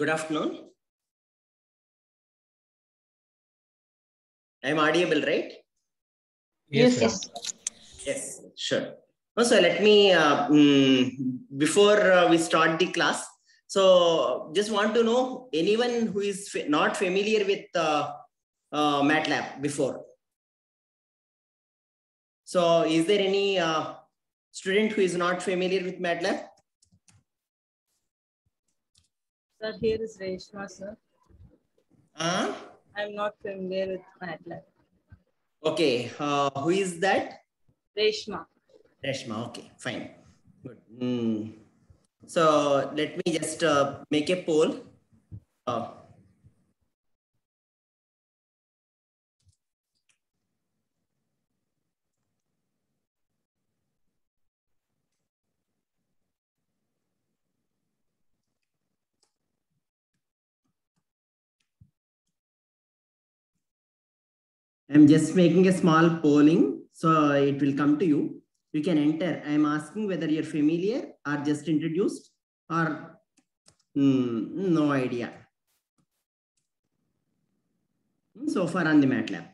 Good afternoon. I'm audible, right? Yes, yes. Yes, sure. Also, let me, uh, mm, before uh, we start the class, so just want to know anyone who is fa- not familiar with uh, uh, MATLAB before. So is there any uh, student who is not familiar with MATLAB? Sir, here is Reshma, sir. Uh, I'm not familiar with MATLAB. okay, uh, who is that? Reshma. Reshma, okay, fine. Good. Mm. So let me just uh, make a poll. Uh, I'm just making a small polling, so it will come to you. You can enter. I'm asking whether you're familiar or just introduced or hmm, no idea. So far on the MATLAB.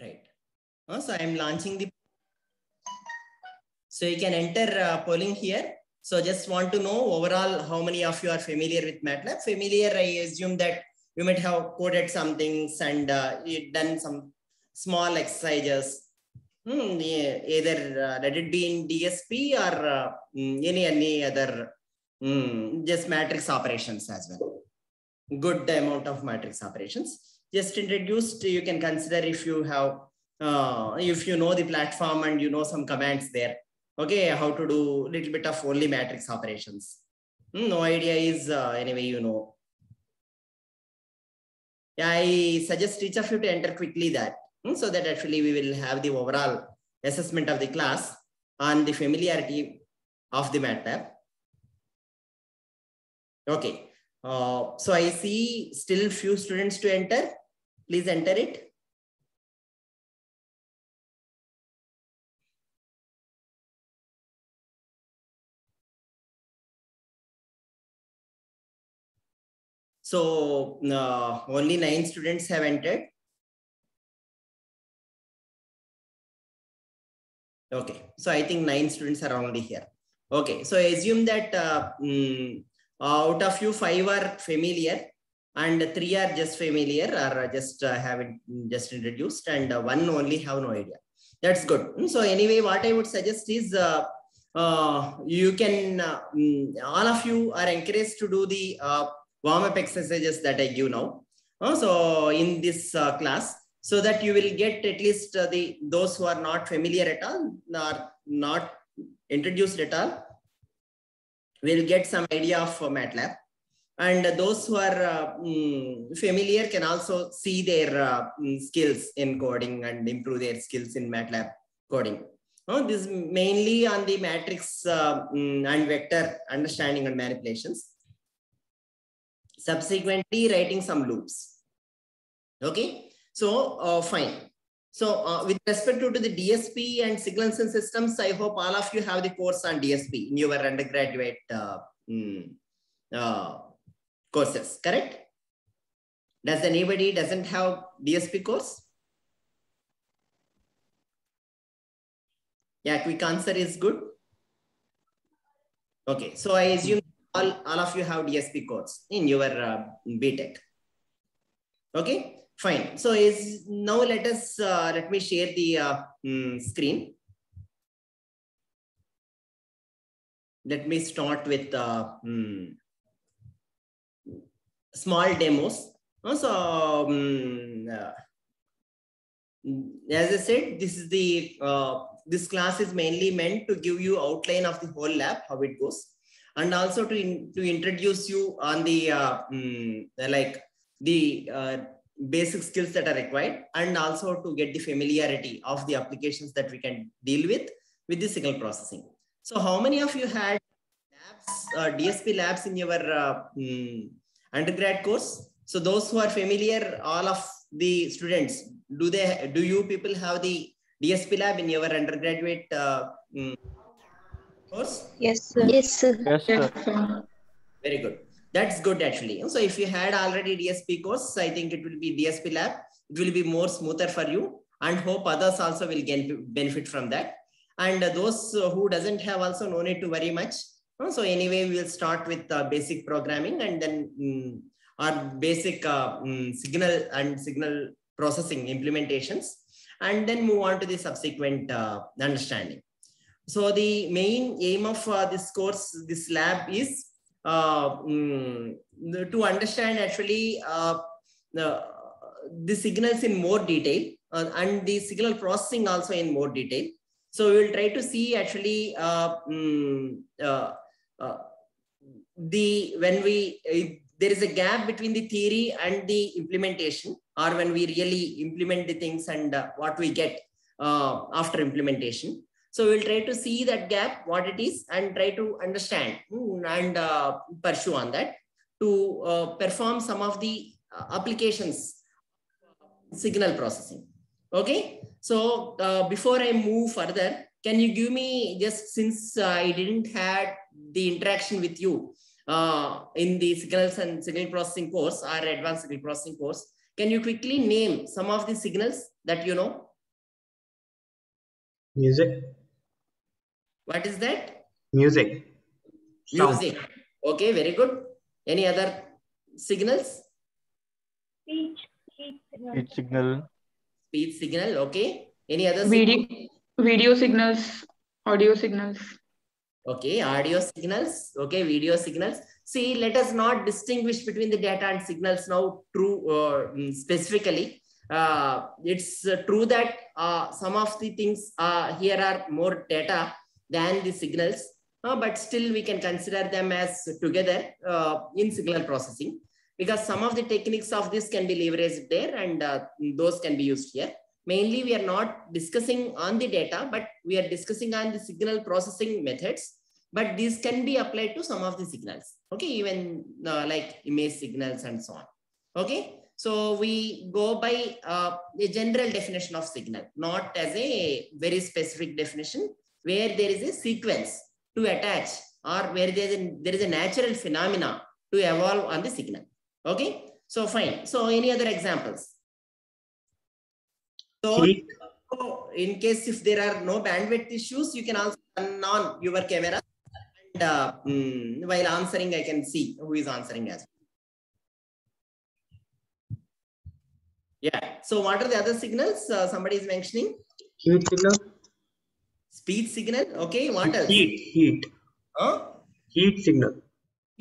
Right. Uh, So I'm launching the so you can enter uh, polling here. So just want to know overall how many of you are familiar with MATLAB. Familiar, I assume that you might have coded some things and uh, done some small exercises. Hmm, yeah, either uh, let it be in DSP or uh, mm, any any other mm, just matrix operations as well. Good amount of matrix operations. Just introduced, you can consider if you have uh, if you know the platform and you know some commands there okay how to do little bit of only matrix operations. Hmm, no idea is uh, anyway you know. I suggest each of you to enter quickly that. Hmm, so that actually we will have the overall assessment of the class on the familiarity of the matlab okay uh, so i see still few students to enter. Please enter it So uh, only nine students have entered. Okay, so I think nine students are only here. Okay, so I assume that uh, mm, out of you five are familiar and three are just familiar or just uh, have just introduced and one only have no idea. That's good. Mm, So anyway, what I would suggest is uh, uh, you can, uh, mm, all of you are encouraged to do the uh, warm-up exercises that I give now. Uh, so in this uh, class, so that you will get at least uh, the those who are not familiar at all, or not introduced at all, will get some idea of uh, MATLAB. And those who are uh, mm, familiar can also see their uh, mm, skills in coding and improve their skills in MATLAB coding. This is mainly on the matrix uh, mm, and vector understanding and manipulations subsequently writing some loops. Okay, so uh, fine. So uh, with respect to, to the DSP and and systems, I hope all of you have the course on DSP in your undergraduate uh, mm, uh, courses, correct? Does anybody doesn't have DSP course? Yeah, quick answer is good. Okay, so I assume all, all of you have DSP course in your uh, BTech. Okay, fine. So is now let us uh, let me share the uh, mm, screen. Let me start with uh, mm, small demos. Uh, So um, as I said, this is the uh, this class is mainly meant to give you outline of the whole lab, how it goes and also to, in, to introduce you on the uh, mm, like the uh, basic skills that are required and also to get the familiarity of the applications that we can deal with with the signal processing. So how many of you had labs, uh, DSP labs in your mm, undergrad course? So those who are familiar, all of the students, do they, do you people have the DSP lab in your undergraduate mm, course? Yes, sir. Yes, sir. Yes, Yes, sir. sir. Very good. That's good actually. So if you had already DSP course, I think it will be DSP lab. It will be more smoother for you and hope others also will get benefit from that. And those who doesn't have also no need to worry much. Uh, So anyway, we will start with uh, basic programming and then mm, our basic uh, mm, signal and signal processing implementations and then move on to the subsequent uh, understanding. So the main aim of uh, this course, this lab is uh, mm, to understand actually uh, the, the signals in more detail uh, and the signal processing also in more detail. So we will try to see actually uh, mm, uh, the when we there is a gap between the theory and the implementation or when we really implement the things and what we get after implementation. So we'll try to see that gap, what it is, and try to understand mm, and uh, pursue on that to uh, perform some of the uh, applications signal processing. Okay. So uh, before I move further, can you give me just since uh, I didn't had the interaction with you uh, in the signals and signal processing course or advanced signal processing course, can you quickly name some of the signals that you know? Music. What is that? Music. Sound. Music. Okay, very good. Any other signals? Speech. Speech signal. Speech signal. Speech signal. Okay. Any other Video, signal? video signals, audio signals. Okay, audio signals. Okay, video signals. See, let us not distinguish between the data and signals now. True, uh, mm, specifically, uh, it's uh, true that uh, some of the things uh, here are more data than the signals, uh, but still we can consider them as together uh, in signal processing because some of the techniques of this can be leveraged there and uh, those can be used here. Mainly, we are not discussing on the data, but we are discussing on the signal processing methods. But these can be applied to some of the signals. Okay, even uh, like image signals and so on. Okay, so we go by uh, a general definition of signal, not as a very specific definition where there is a sequence to attach or where there is a, there is a natural phenomena to evolve on the signal. Okay, so fine. So any other examples? So in case if there are no bandwidth issues, you can also turn on your camera. And uh, mm, while answering, I can see who is answering as well. Yeah. So what are the other signals? Uh, somebody is mentioning Heat signal. Speed signal. Okay. What else? Heat. Heat. Huh? Heat signal.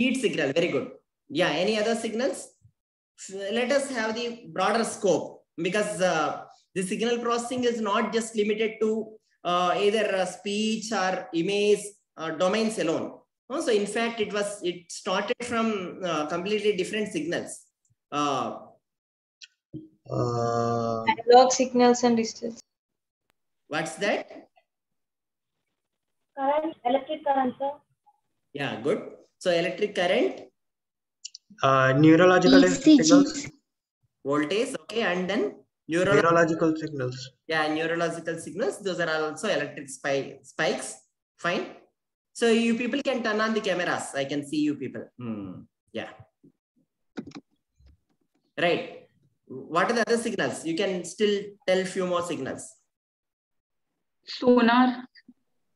Heat signal. Very good. Yeah. Any other signals? Let us have the broader scope because uh, the signal processing is not just limited to uh, either uh, speech or image uh, domains alone. Uh, So in fact, it was it started from uh, completely different signals. Uh, Uh, Analog signals and digital. what's that? Current, electric current, sir. Yeah, good. So electric current, uh, neurological signals. Voltage, okay, and then neural, Neurological signals. yeah, neurological signals. Those are also electric spike, spikes. Fine. So you people can turn on the cameras. I can see you people. Hmm. Yeah. Right. What are the other signals? You can still tell few more signals. Sonar,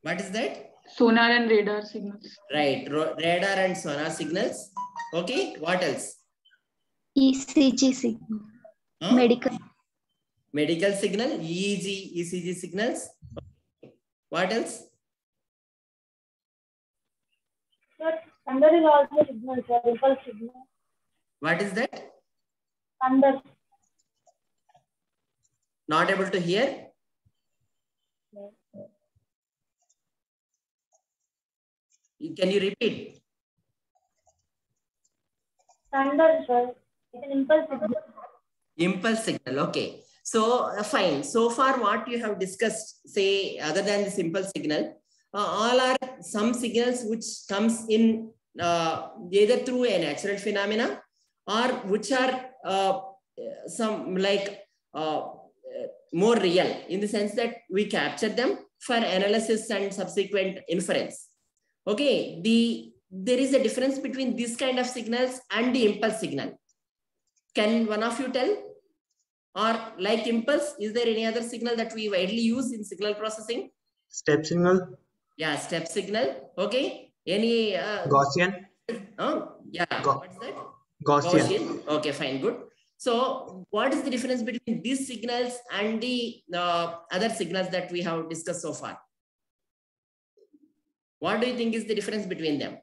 What is that? sonar and radar signals. Right. Radar and sonar signals. Okay. What else? ECG signal. Huh? Medical. Medical signal, EEG, ECG signals. What else? Sir, thunder is also signal, sir. Impulse signal. What is that? Thunder. Not able to hear? Can you repeat? Thunder, sir. It's an impulse signal. Impulse signal. Okay. So uh, fine. So far, what you have discussed, say, other than the simple signal, uh, all are some signals which comes in uh, either through a natural phenomena or which are uh, some like uh, uh, more real in the sense that we capture them for analysis and subsequent inference. Okay, the there is a difference between this kind of signals and the impulse signal. Can one of you tell? Or like impulse, is there any other signal that we widely use in signal processing? Step signal. Yeah, step signal. Okay. Any uh, Gaussian. oh yeah, Ga- what's that? Gaussian. Gaussian. Okay, fine, good. So, what is the difference between these signals and the uh, other signals that we have discussed so far? What do you think is the difference between them?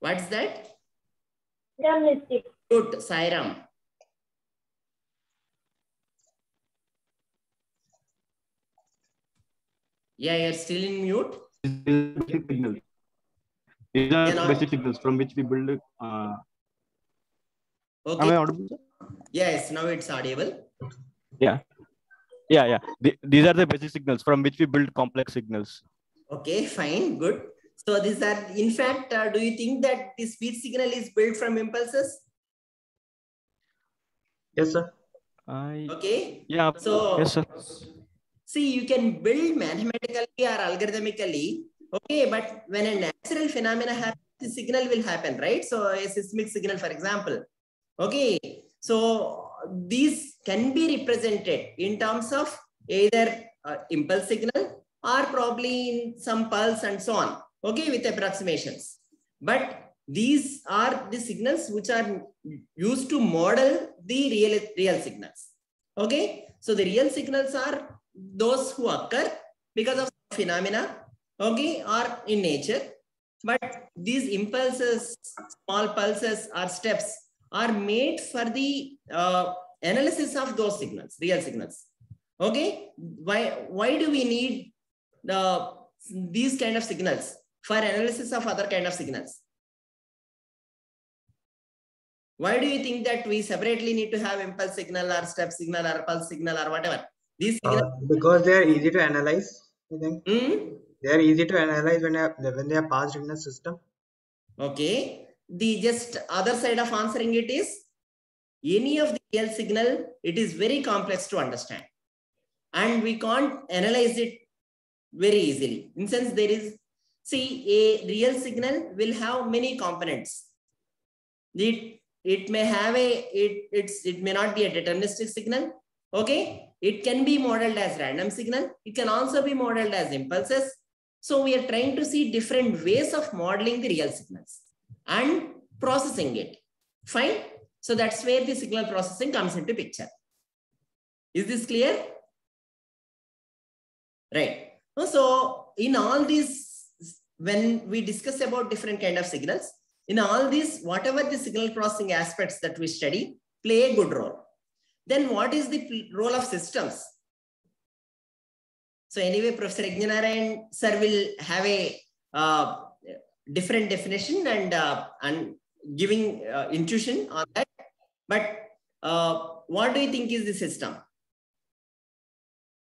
What's that? Good, Sairam. Yeah, you're still in mute. basic signals. These are basic signals from which we build. Uh, Okay. am I audible? Yes, now it's audible. Yeah, yeah. The- these are the basic signals from which we build complex signals. Okay, fine, good. So these are, in fact, uh, do you think that the speech signal is built from impulses? Yes, sir. I Okay, yeah. So- yes, sir. see, you can build mathematically or algorithmically, okay, but when a natural phenomena happens, the signal will happen, right? So a seismic signal, for example, okay. So these can be represented in terms of either uh, impulse signal or probably in some pulse and so on, okay, with approximations. But these are the signals which are used to model the real, real signals. Okay, so the real signals are those who occur because of phenomena, okay, or in nature. But these impulses, small pulses or steps are made for the uh, analysis of those signals, real signals. Okay, why why do we need the these kind of signals for analysis of other kind of signals? Why do you think that we separately need to have impulse signal or step signal or pulse signal or whatever? These signals, Uh, because they are easy to analyze. I think Hmm? they are easy to analyze when they are, when they are passed in the system. Okay. The just other side of answering it is any of the real signal, it is very complex to understand. And we can't analyze it very easily. In sense, there is, see, a real signal will have many components. It, it may have a, it, it's, it may not be a deterministic signal. Okay. It can be modeled as random signal. It can also be modeled as impulses. So we are trying to see different ways of modeling the real signals and processing it. Fine. So that's where the signal processing comes into picture. Is this clear? Right. So in all these, when we discuss about different kind of signals, in all these, whatever the signal processing aspects that we study play a good role. Then what is the role of systems? So anyway, Professor Ajnanaran sir will have a uh, different definition and uh, and giving uh, intuition on that. But uh, what do you think is the system?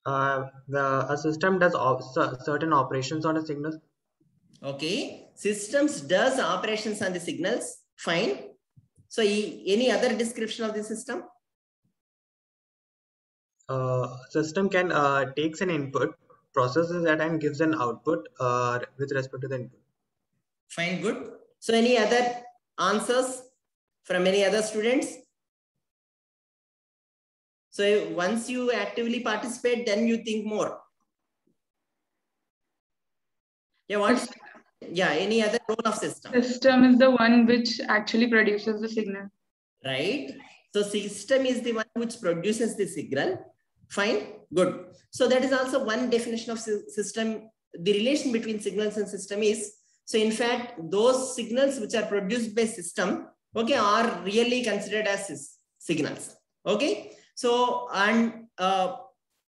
Uh, the a system does op- certain operations on a signal. Okay, systems does operations on the signals. Fine. So any other description of the system? Uh, system can uh, takes an input, processes that, and gives an output uh, with respect to the input. Fine, good. So any other answers from any other students? So once you actively participate, then you think more. Yeah, what? Yeah, any other role of system, System is the one which actually produces the signal. right? So system is the one which produces the signal. Fine, good. So that is also one definition of system. The relation between signals and system is, so in fact, those signals which are produced by system, okay, are really considered as signals. Okay. So, and uh,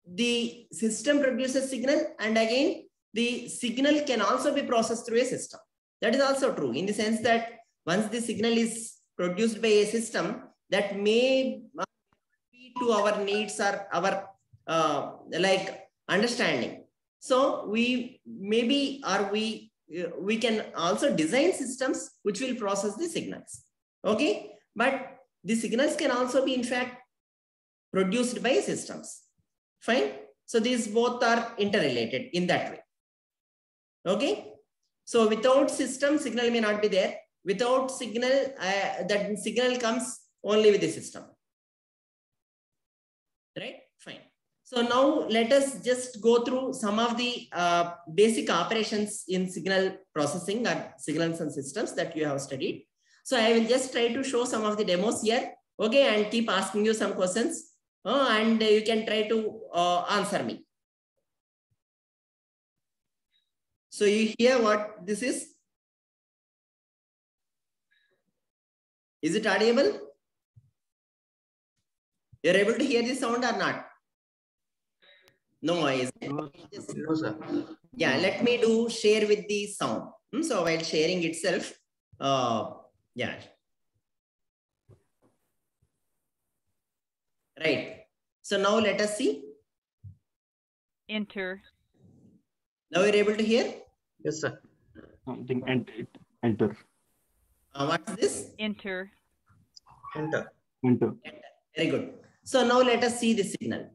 the system produces signal and again, the signal can also be processed through a system. That is also true in the sense that once the signal is produced by a system that may uh, be to our needs or our uh, like understanding. So we maybe or we we can also design systems which will process the signals. Okay, but the signals can also be in fact produced by systems. Fine. So these both are interrelated in that way. Okay. So without system, signal may not be there. Without signal, uh, that signal comes only with the system. Right? So now let us just go through some of the uh, basic operations in signal processing or signals and systems that you have studied. So I will just try to show some of the demos here. Okay, and keep asking you some questions uh, and you can try to uh, answer me. So you hear what this is? Is it audible? You're able to hear the sound or not? No, is Just- No, sir. yeah, let me do share with the sound. Hmm, So while sharing itself, uh, yeah. Right. So now let us see. enter, Now you're able to hear. Yes, sir. Something and enter, Uh, what's this? enter, Enter. enter. Very good. So now let us see the signal.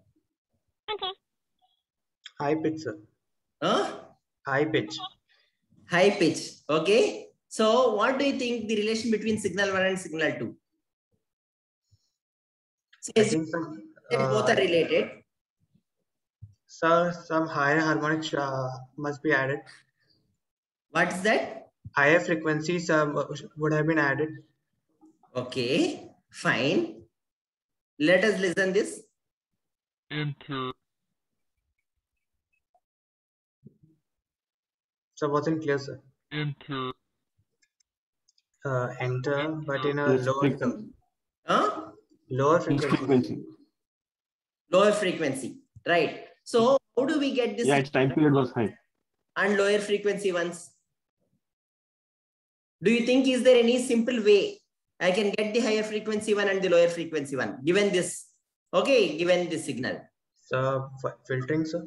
High pitch, sir. Huh? High pitch. High pitch. Okay. So what do you think the relation between signal one and signal two? So I as you think some, said, both uh, are related. sir, some higher harmonics uh, must be added. What's that? Higher frequencies uh, would have been added. Okay. Fine. Let us listen this. enter, So wasn't clear, sir. enter, Uh, enter, but in a Yes, lower frequency. Huh? lower frequency. frequency. Lower frequency. Right. So how do we get this Yeah, its time period was high. and lower frequency ones? Do you think is there any simple way I can get the higher frequency one and the lower frequency one given this? Okay, given this signal. So filtering, sir.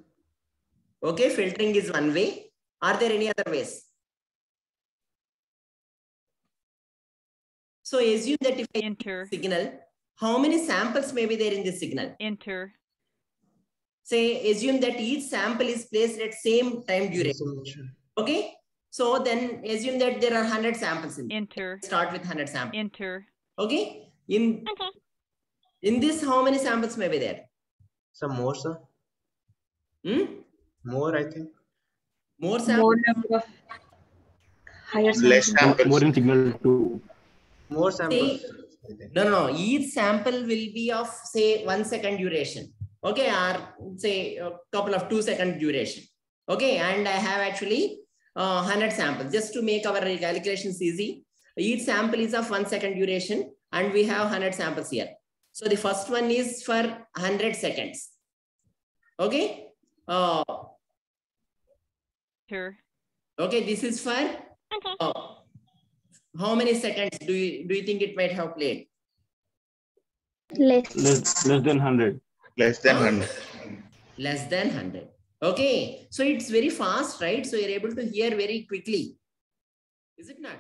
Okay, filtering is one way. Are there any other ways? So assume that if I enter, signal, how many samples may be there in this signal? enter, Say, assume that each sample is placed at same time duration. Okay. So then assume that there are 100 samples in. enter, Start with 100 samples. enter, Okay. In, in this, how many samples may be there? Some more, sir. Hmm? More, I think. More samples? More number of higher Less samples. More, samples. more in signal two. More samples. See, I think. No, no, no. Each sample will be of say one second duration. Okay, or say a couple of two second duration. Okay, and I have actually uh, 100 samples just to make our calculations easy. Each sample is of one second duration, and we have 100 samples here. So the first one is for 100 seconds. Okay. Uh, enter, okay, this is for? Uh, how many seconds do you do you think it might have played? Less. Less, less than 100. Less than 100. less than 100 okay. So it's very fast right? So you're able to hear very quickly. Is it not?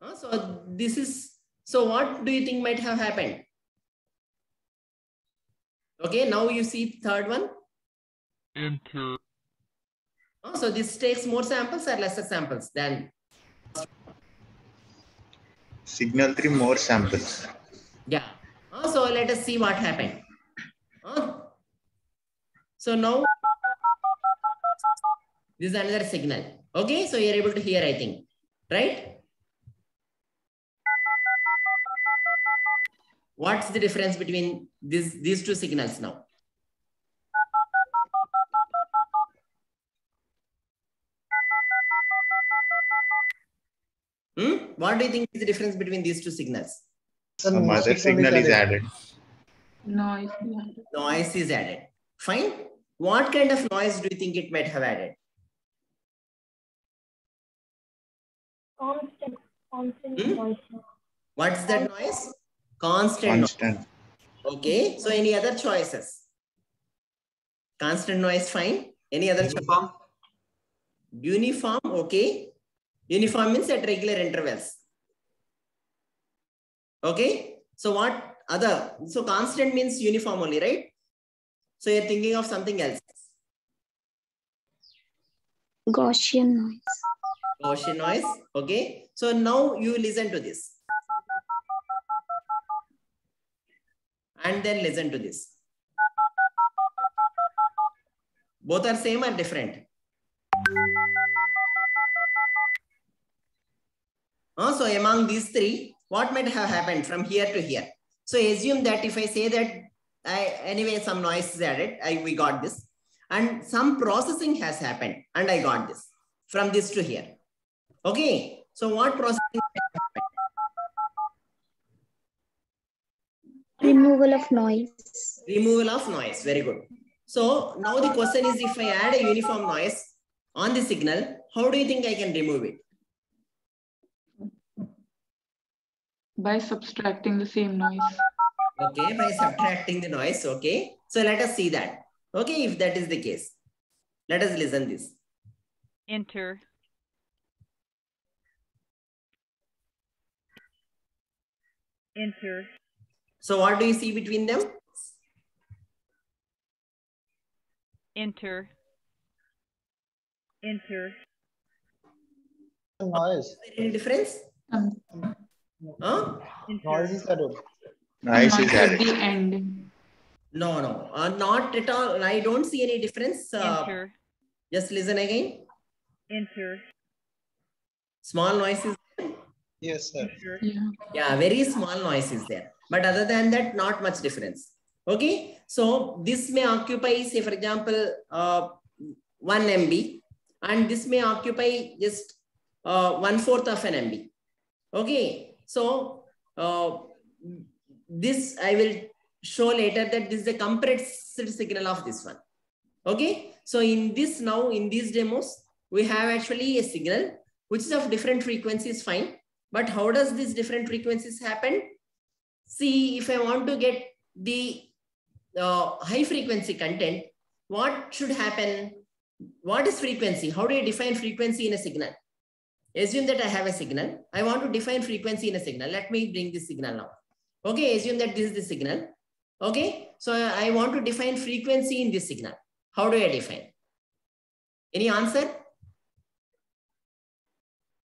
Huh? so this is so what do you think might have happened? Okay now you see third one. Enter, Huh? So this takes more samples or lesser samples than Signal 3 more samples. yeah Huh? so let us see what happened Huh? so now this is another signal okay so you're able to hear i think right what's the difference between these these two signals now Hmm? What do you think is the difference between these two signals? Some other signal is added. Noise. Noise is added. Fine. What kind of noise do you think it might have added? Constant. Constant Hmm? noise. What's that noise? Constant. noise. Constant. Okay. So any other choices? Constant noise, fine. Any other choice? Uniform. Uniform, okay. Uniform means at regular intervals. Okay. So what other? So constant means uniform only, right? So you're thinking of something else. Gaussian noise. Gaussian noise. Okay. So now you listen to this. And then listen to this. Both are same or different? Uh, so among these three, what might have happened from here to here? So assume that if I say that I anyway some noise is added, I we got this, and some processing has happened, and I got this from this to here. Okay, so what processing? Removal of noise. Removal of noise. Very good. So now the question is, if I add a uniform noise on the signal, how do you think I can remove it? By subtracting the same noise. Okay, by subtracting the noise. Okay, so let us see that. Okay, if that is the case, let us listen this. enter, enter, So what do you see between them? enter, enter, Noise. Any difference? Um, Huh? Noise is added. Noise is added. the end. No, no, uh, not at all. I don't see any difference. Uh, enter, just listen again. enter, Small noises. Yes, sir. enter, Yeah. Yeah, very small noises there. But other than that, not much difference. Okay, so this may occupy, say, for example, uh, 1 MB, and this may occupy just uh, one fourth of an MB. Okay, so uh, this I will show later that this is a compressed signal of this one. Okay, so in this now, in these demos, we have actually a signal which is of different frequencies, fine. But how does these different frequencies happen? See, if I want to get the uh, high frequency content, what should happen? What is frequency? How do I define frequency in a signal? Assume that I have a signal. I want to define frequency in a signal. Let me bring this signal now. Okay, assume that this is the signal. Okay, so I want to define frequency in this signal. How do I define? Any answer?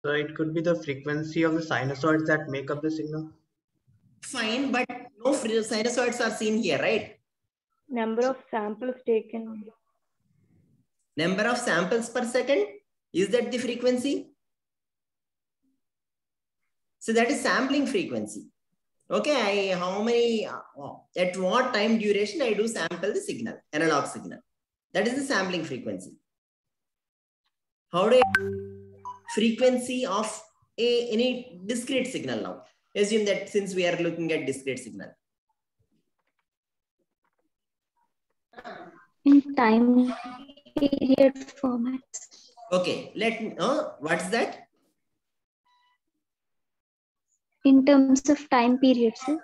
So it could be the frequency of the sinusoids that make up the signal. Fine, but no sinusoids are seen here, right? Number of samples taken. Number of samples per second, is that the frequency? So that is sampling frequency. Okay, I, how many, uh, at what time duration I do sample the signal, analog signal. That is the sampling frequency. How do I frequency of a any discrete signal now? Assume that since we are looking at discrete signal. In time period formats. Okay, let me, uh, what's that? In terms of time period, sir.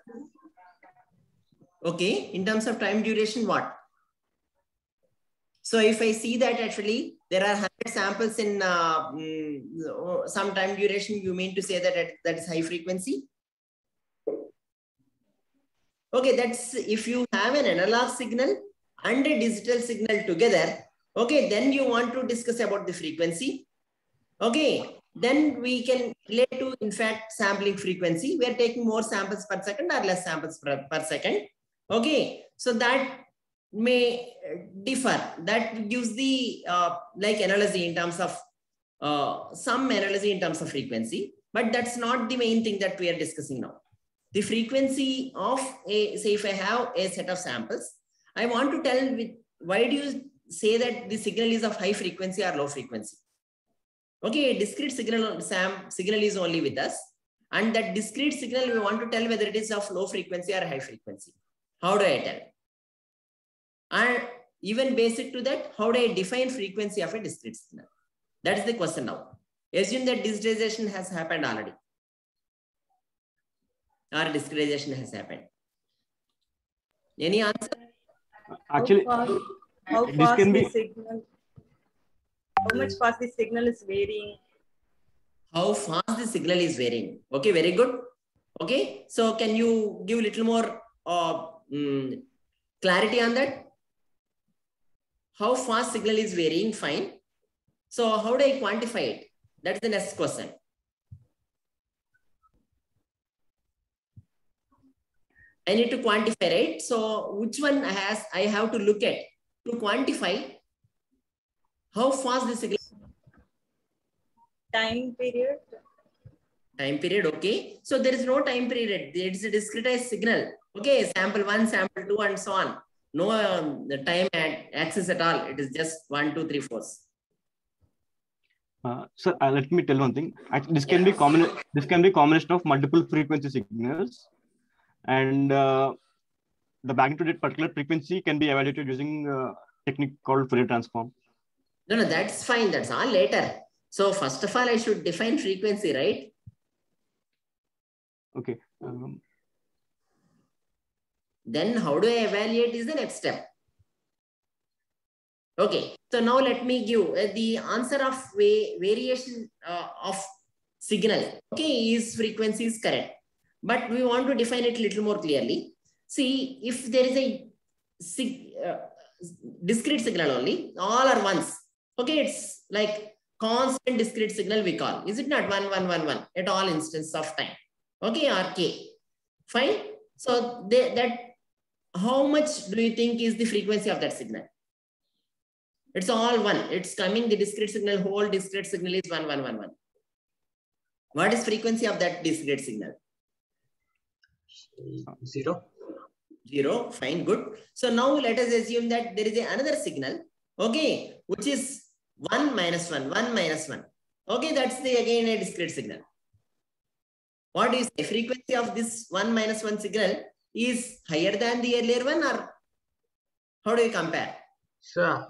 Okay, in terms of time duration, what? So if I see that actually there are 100 samples in uh, mm, some time duration, you mean to say that that is high frequency? Okay, that's if you have an analog signal and a digital signal together, okay, then you want to discuss about the frequency. Okay, then we can relate to, in fact, sampling frequency. We are taking more samples per second or less samples per, per second. Okay, so that may uh, differ. That gives the uh, like analogy in terms of uh, some analogy in terms of frequency, but that's not the main thing that we are discussing now. The frequency of a, say if I have a set of samples, I want to tell with, why do you say that the signal is of high frequency or low frequency? Okay, a discrete signal, Sam, signal is only with us. And that discrete signal, we want to tell whether it is of low frequency or high frequency. How do I tell? And even basic to that, how do I define frequency of a discrete signal? That is the question now. Assume that discretization has happened already. Or discretization has happened. Any answer? Actually, How far, how this fast can the be- signal? How much fast the signal is varying. How fast the signal is varying. Okay, very good. Okay, so can you give a little more uh, mm, clarity on that? How fast signal is varying? Fine. So how do I quantify it? That's the next question. I need to quantify, right? So which one has I have to look at to quantify how fast the signal Time period. time period okay so there is no time period it's a discretized signal okay sample one sample two and so on no um, the time at axis at all it is just one, two, three, four. Uh, sir, uh, let me tell one thing. Actually, this can be common. This can be combination of multiple frequency signals, and uh, the magnitude at particular frequency can be evaluated using uh, technique called Fourier transform. No no that's fine. That's all later. So first of all i should define frequency right? Okay. Um, then how do i evaluate is the next step. Okay so now let me give uh, the answer of va- variation uh, of signal. Okay is frequency is correct. But we want to define it a little more clearly. See if there is a sig- uh, discrete signal only all are ones okay it's like constant discrete signal we call is it not one one one one at all instances of time okay or k fine so they, that how much do you think is the frequency of that signal? It's all one. It's coming, the discrete signal, whole discrete signal is one, one, one, one. What is frequency of that discrete signal? Zero. Zero, fine, good. So now let us assume that there is another signal, okay, which is one minus one, one minus one. Okay, that's the again a discrete signal. What is the frequency of this one minus one signal is higher than the earlier one or how do you compare? So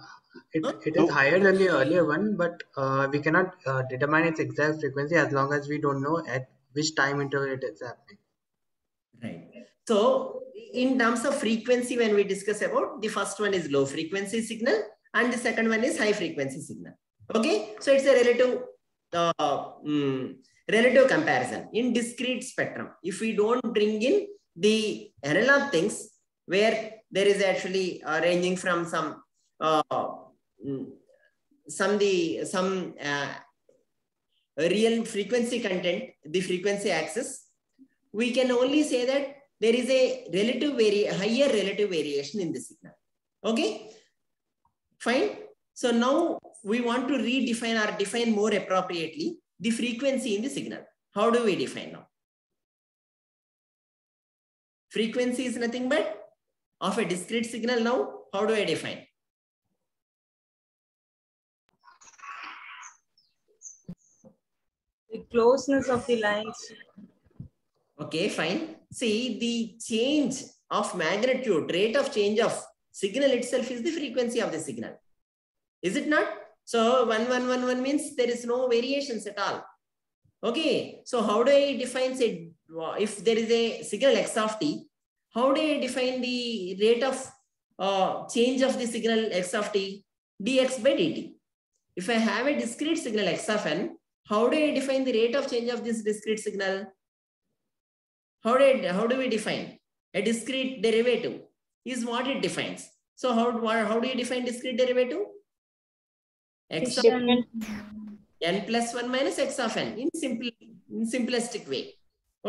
it, it is higher than the earlier one, but uh, we cannot uh, determine its exact frequency as long as we don't know at which time interval it is happening. Right. So in terms of frequency, when we discuss about the first one is low frequency signal and the second one is high frequency signal. Okay. So it's a relative, uh, mm, relative comparison in discrete spectrum. If we don't bring in the analog things where there is actually uh, ranging from some uh, mm, some the some uh, real frequency content, the frequency axis, we can only say that there is a relative vari higher relative variation in the signal. Okay, fine. So now we want to redefine or define more appropriately the frequency in the signal. How do we define now? Frequency is nothing but of a discrete signal now. How do I define? The closeness of the lines. Okay, fine. See, the change of magnitude, rate of change of signal itself is the frequency of the signal. Is it not? So 1111 means there is no variations at all. Okay, so how do I define, say, if there is a signal x of t, how do I define the rate of uh, change of the signal x of t? dx by dt. If I have a discrete signal x of n, how do I define the rate of change of this discrete signal? How did how do we define a discrete derivative? Is what it defines. So how how do you define discrete derivative? X of n, n plus one minus x of n in simple in simplistic way.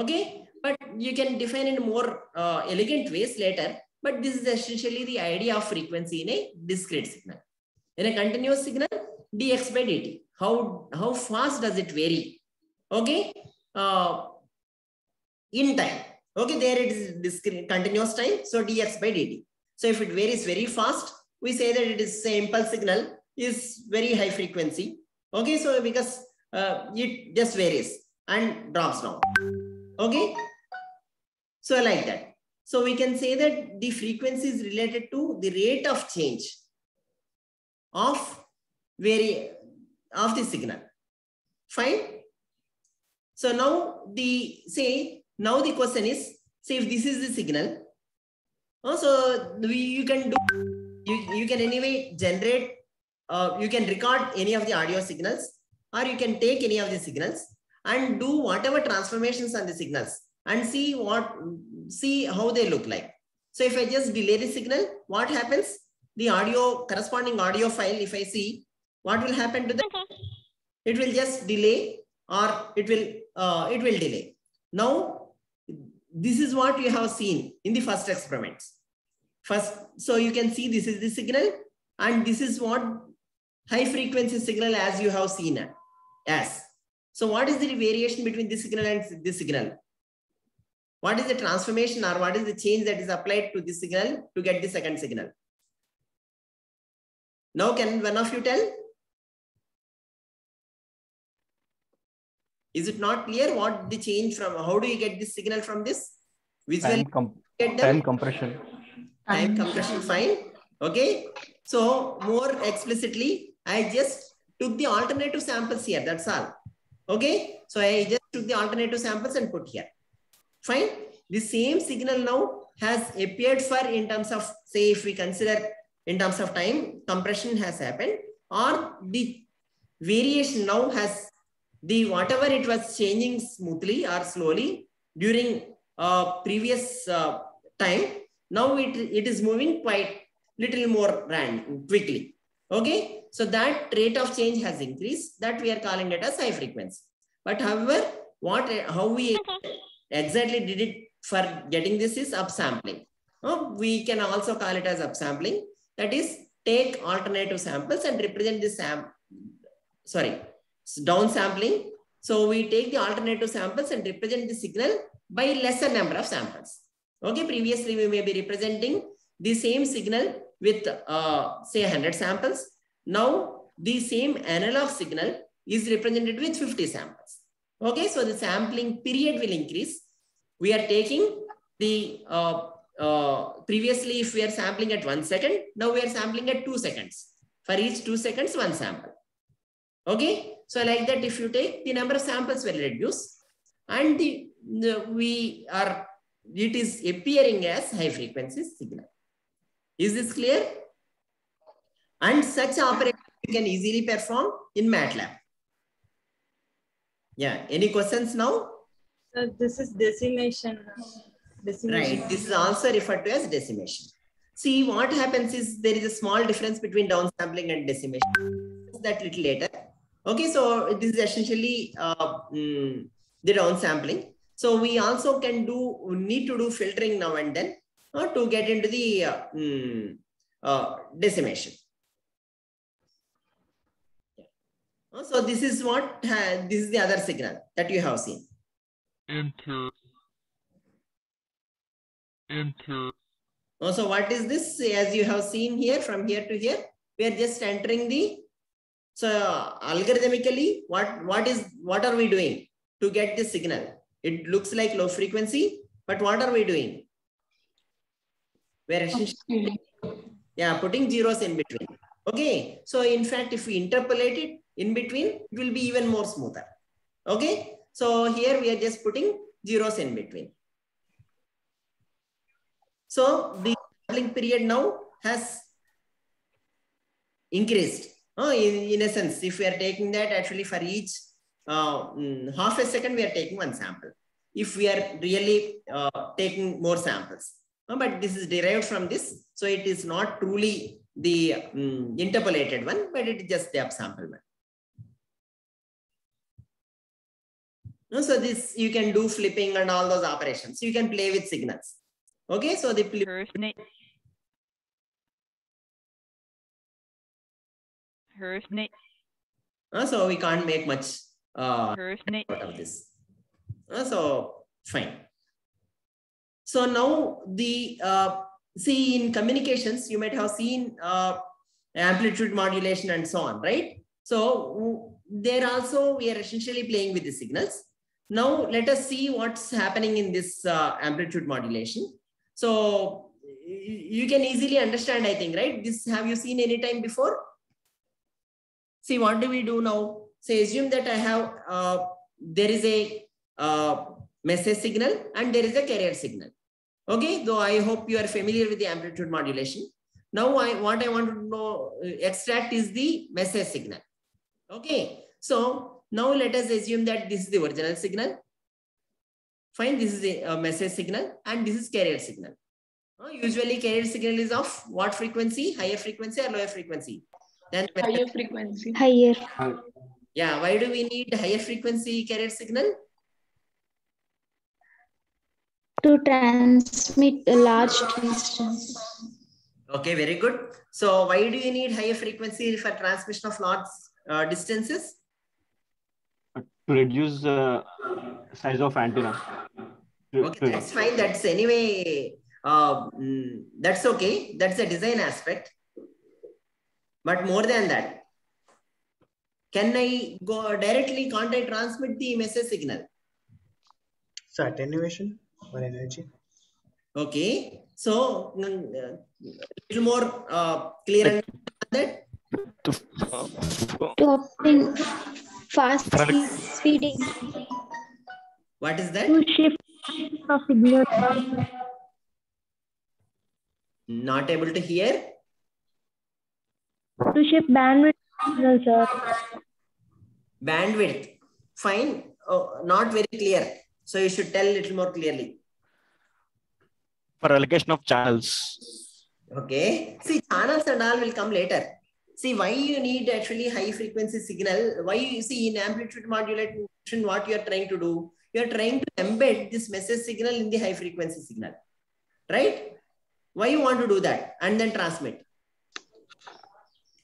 Okay, but you can define in more uh, elegant ways later. But this is essentially the idea of frequency in a discrete signal. In a continuous signal, dx by dt. How how fast does it vary? Okay. Uh, in time. Okay, there it is discrete continuous time. So dx by dt. So if it varies very fast, we say that it is say impulse signal is very high frequency. Okay, so because uh, it just varies and drops down. Okay, so like that. So we can say that the frequency is related to the rate of change of vary of the signal. Fine. So now the say now the question is say if this is the signal also we, you can do you, you can anyway generate uh, you can record any of the audio signals or you can take any of the signals and do whatever transformations on the signals and see what, see how they look like. So if I just delay the signal, what happens? The audio, corresponding audio file, if I see, what will happen to them? It will just delay or it will, uh, it will delay. Now, this is what you have seen in the first experiments. First, so you can see this is the signal and this is what high frequency signal as you have seen as. So what is the variation between this signal and this signal? What is the transformation or what is the change that is applied to this signal to get the second signal? Now can one of you tell? Is it not clear what the change from, how do you get this signal from this? Visual Time, com- get them? time compression. time compression fine okay so more explicitly i just took the alternative samples here that's all okay so i just took the alternative samples and put here fine the same signal now has appeared for in terms of say if we consider in terms of time compression has happened or the variation now has the whatever it was changing smoothly or slowly during uh, previous uh, time now it, it is moving quite little more random quickly. Okay. So that rate of change has increased that we are calling it as high frequency. But however, what, how we exactly did it for getting this is upsampling. Oh, we can also call it as upsampling. That is take alternative samples and represent the sam, sorry, downsampling. So we take the alternative samples and represent the signal by lesser number of samples. Okay, previously we may be representing the same signal with uh, say 100 samples. Now the same analog signal is represented with 50 samples. Okay, so the sampling period will increase. We are taking the uh, uh, previously if we are sampling at one second, now we are sampling at two seconds. For each two seconds, one sample. Okay, so like that, if you take the number of samples will reduce, and the, the we are it is appearing as high frequency signal. Is this clear? And such operation you can easily perform in MATLAB. Yeah, any questions now? This is decimation. decimation. Right, this is also referred to as decimation. See, what happens is there is a small difference between downsampling and decimation. That little later. Okay, so this is essentially uh, mm, the downsampling. So we also can do, need to do filtering now and then uh, to get into the uh, mm, uh, decimation. Uh, So this is what, ha- this is the other signal that you have seen. enter, enter, Uh, So what is this? As you have seen here, from here to here, we are just entering the, so algorithmically, what, what is, what are we doing to get this signal? It looks like low frequency, but what are we doing? We're essentially, yeah, putting zeros in between. Okay, so in fact, if we interpolate it in between, it will be even more smoother. Okay, so here we are just putting zeros in between. So the sampling period now has increased. Oh, in, in a sense, if we are taking that actually for each uh, mm, half a second, we are taking one sample. If we are really uh, taking more samples. But this is derived from this. So it is not truly the mm, interpolated one, but it is just the upsample one. No, so this you can do flipping and all those operations. You can play with signals. Okay, so the name. Uh, so we can't make much uh, out of this. Uh, so fine. So now the uh, see in communications, you might have seen uh, amplitude modulation and so on, right? So there also we are essentially playing with the signals. Now let us see what's happening in this uh, amplitude modulation. So you can easily understand, I think, right? This have you seen any time before? See, what do we do now? Say, assume that I have, uh, there is a uh, message signal and there is a carrier signal. Okay, though I hope you are familiar with the amplitude modulation. Now I what I want to know uh, extract is the message signal. Okay. So now let us assume that this is the original signal. Fine, this is a, a message signal and this is carrier signal. Uh, usually carrier signal is of what frequency? Higher frequency or lower frequency? Then Higher frequency. Higher. yeah, why do we need higher frequency carrier signal? To transmit a large distance. Okay, very good. So why do you need higher frequency for transmission of large uh, distances? to reduce the size of antenna. Okay, that's fine. That's anyway, uh, mm, that's okay. That's a design aspect. But more than that, can I go directly, can't I transmit the message signal? So attenuation or energy. Okay, so mm, uh, little more uh, clear on that. To obtain fast speeding. What is that? To shift the signal. Not able to hear. To shift bandwidth signal, sir. Bandwidth. Fine. Oh, not very clear. So you should tell a little more clearly. For allocation of channels. Okay. See, channels and all will come later. See, why you need actually high frequency signal? Why you see in amplitude modulation, what you are trying to do? You are trying to embed this message signal in the high frequency signal, right? Why you want to do that and then transmit?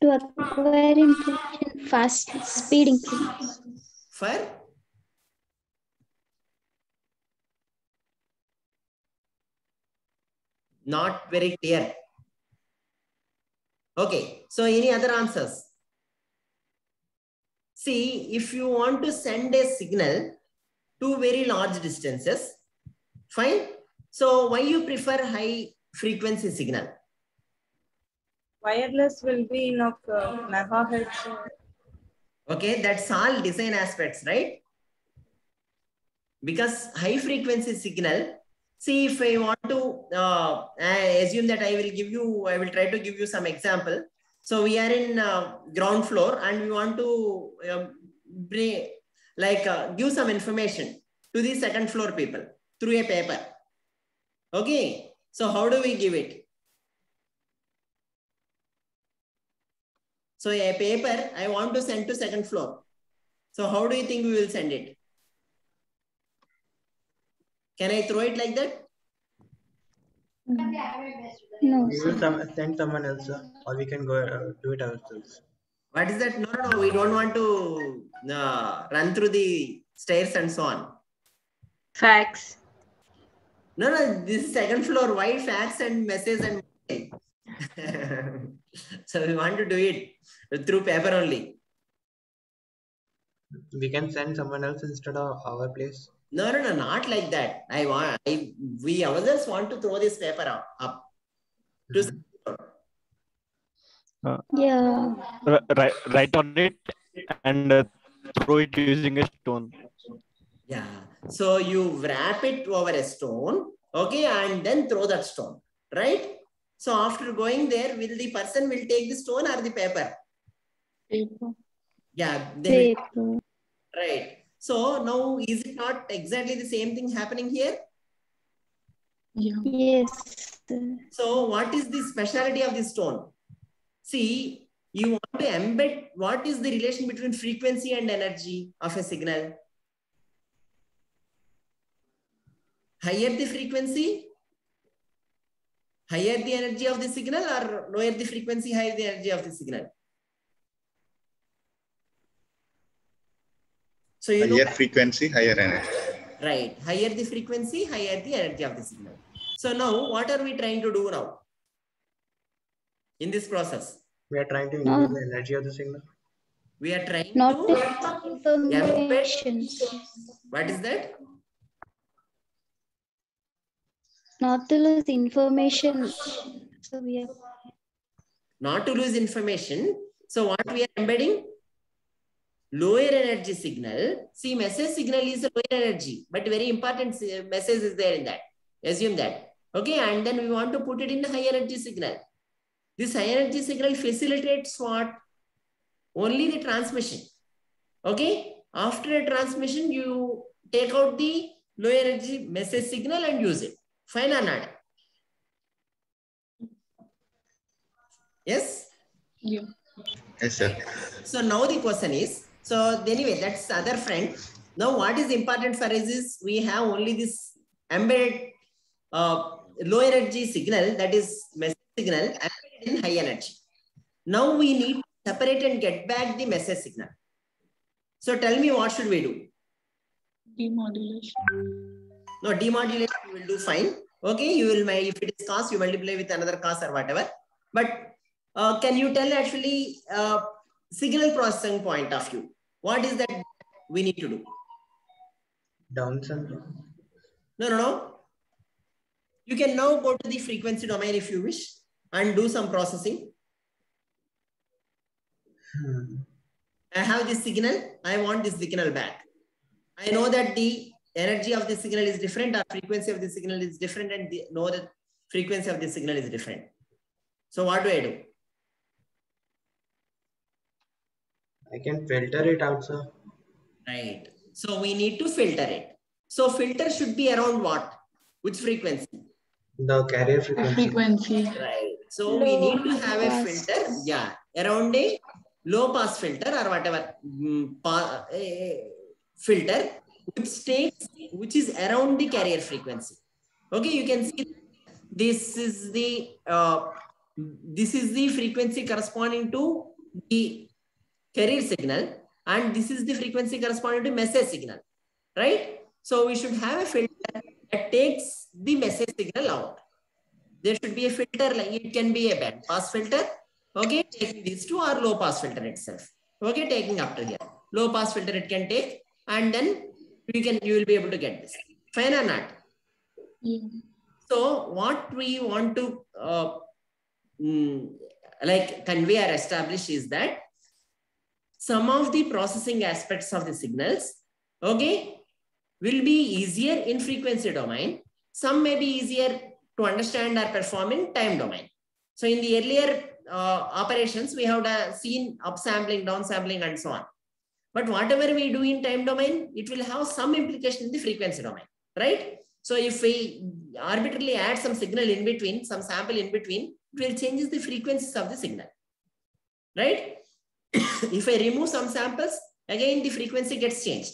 To acquire information fast speeding. For not very clear. Okay, so any other answers? See, if you want to send a signal to very large distances, fine. So why you prefer high frequency signal? Wireless will be in of uh, megahertz. Okay, that's all design aspects, right? Because high frequency signal, see if I want to uh, I assume that I will give you, I will try to give you some example. So we are in uh, ground floor and we want to um, bring, like uh, give some information to the second floor people through a paper. Okay, so how do we give it? So a paper I want to send to second floor. So how do you think we will send it? Can I throw it like that? No. We will some, send someone else, or we can go uh, do it ourselves. What is that? No, no, no. We don't want to uh, run through the stairs and so on. Fax. No, no. This is second floor. Why fax and message and so we want to do it through paper only. We can send someone else instead of our place. No, no, no, not like that. I want. I we ourselves want to throw this paper up. up to second floor. Uh, Yeah. Right, ri- write on it and uh, throw it using a stone. Yeah. So you wrap it over a stone, okay, and then throw that stone, right? So after going there, will the person will take the stone or the paper? Paper. Yeah, they will- Paper. right. So now is it not exactly the same thing happening here? Yeah. Yes. So what is the speciality of this stone? See, you want to embed what is the relation between frequency and energy of a signal? Higher the frequency, higher the energy of the signal or lower the frequency, higher the energy of the signal? So you know Higher frequency, higher energy. Right. Higher the frequency, higher the energy of the signal. So now what are we trying to do now? In this process, We are trying to uh-huh. No. the energy of the signal. we are trying Not to, information. what is that? Not to lose information. So we are Not to lose information. So what we are embedding? Lower energy signal. See, message signal is a lower energy, but very important message is there in that. Assume that. Okay, and then we want to put it in the higher energy signal. This high energy signal facilitates what? Only the transmission. Okay. After a transmission, you take out the low energy message signal and use it. Fine or not? Yes. Yeah. Yes, sir. So now the question is, so anyway, that's other friend. Now what is important for us is we have only this embedded uh, low energy signal that is message signal embedded in high energy. Now we need to separate and get back the message signal. So tell me what should we do? Demodulation. No, demodulation you will do fine. Okay, you will, if it is cos, you multiply with another cos or whatever. But uh, can you tell actually uh, signal processing point of view? What is that we need to do? Downsampling. No, no, no. You can now go to the frequency domain if you wish and do some processing. Hmm. I have this signal. I want this signal back. I know that the energy of the signal is different or frequency of the signal is different and the, know that frequency of the signal is different. So what do I do? I can filter it out, sir. Right. So we need to filter it. So filter should be around what? Which frequency? The carrier The frequency. frequency. Right. So we need to have a filter. Yeah. Around a low pass filter or whatever mm, pa- filter which takes which is around the carrier frequency. Okay, you can see this is the uh, this is the frequency corresponding to the carrier signal and this is the frequency corresponding to message signal, right? So we should have a filter that takes the message signal out. There should be a filter like it can be a band pass filter, okay, taking these two or low pass filter itself, okay, taking up to here. Low pass filter it can take and then you can you will be able to get this. Fine or not? Yeah. So what we want to uh, mm, like convey or establish is that some of the processing aspects of the signals, okay, will be easier in frequency domain. Some may be easier to understand or perform in time domain. So in the earlier uh, operations, we have seen upsampling, downsampling, and so on. But whatever we do in time domain, it will have some implication in the frequency domain, right? So if we arbitrarily add some signal in between, some sample in between, it will change the frequencies of the signal, right? if I remove some samples, again the frequency gets changed.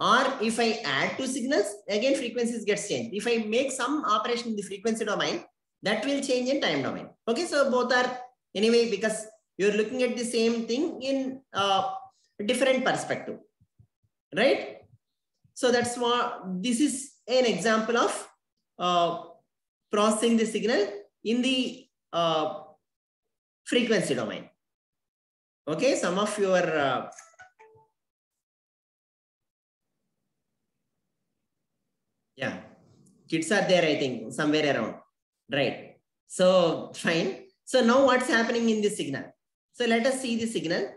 Or if I add two signals, again frequencies gets changed. If I make some operation in the frequency domain, that will change in time domain. Okay, so both are anyway because you're looking at the same thing in uh, different perspective, right? So that's why this is an example of uh, processing the signal in the uh, frequency domain. Okay, some of your uh, yeah, kids are there, I think, somewhere around, right? So fine. So now what's happening in this signal? So let us see the signal.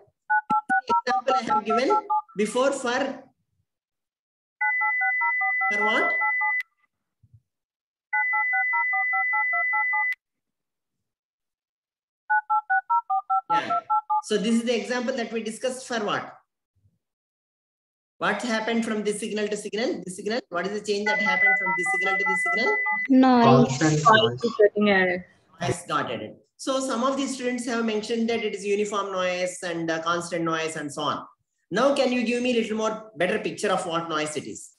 Example I have given before for for what? Yeah. So this is the example that we discussed for what? What happened from this signal to signal? This signal. What is the change that happened from this signal to this signal? Noise. Constant Noise noise. is getting added. Noise got added. So some of the students have mentioned that it is uniform noise and uh, constant noise and so on. Now, can you give me a little more better picture of what noise it is?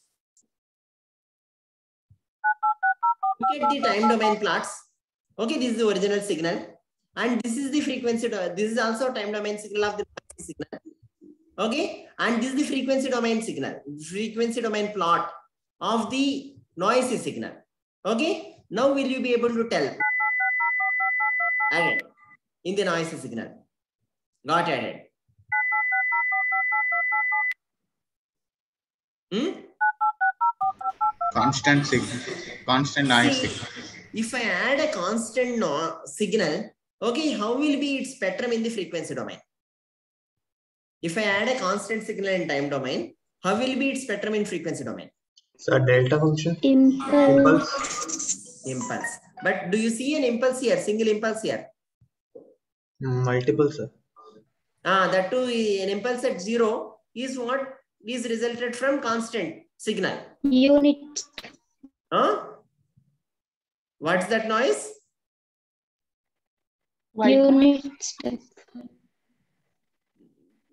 Look at the time domain plots. Okay, this is the original signal. And this is the frequency. This is also time domain signal of the signal. Okay, and this is the frequency domain signal, frequency domain plot of the noisy signal. Okay, now will you be able to tell? Added in the noisy signal. Got added. Hmm? Constant signal, constant noise See, signal. if I add a constant no signal, okay, how will be its spectrum in the frequency domain? If I add a constant signal in time domain, how will be its spectrum in frequency domain? So delta function. Impulse. Impulse. Impulse. But do you see an impulse here, single impulse here? Multiple, sir. Ah, that too, an impulse at zero is what is resulted from constant signal. Unit. Huh? What's that noise? White Unit step.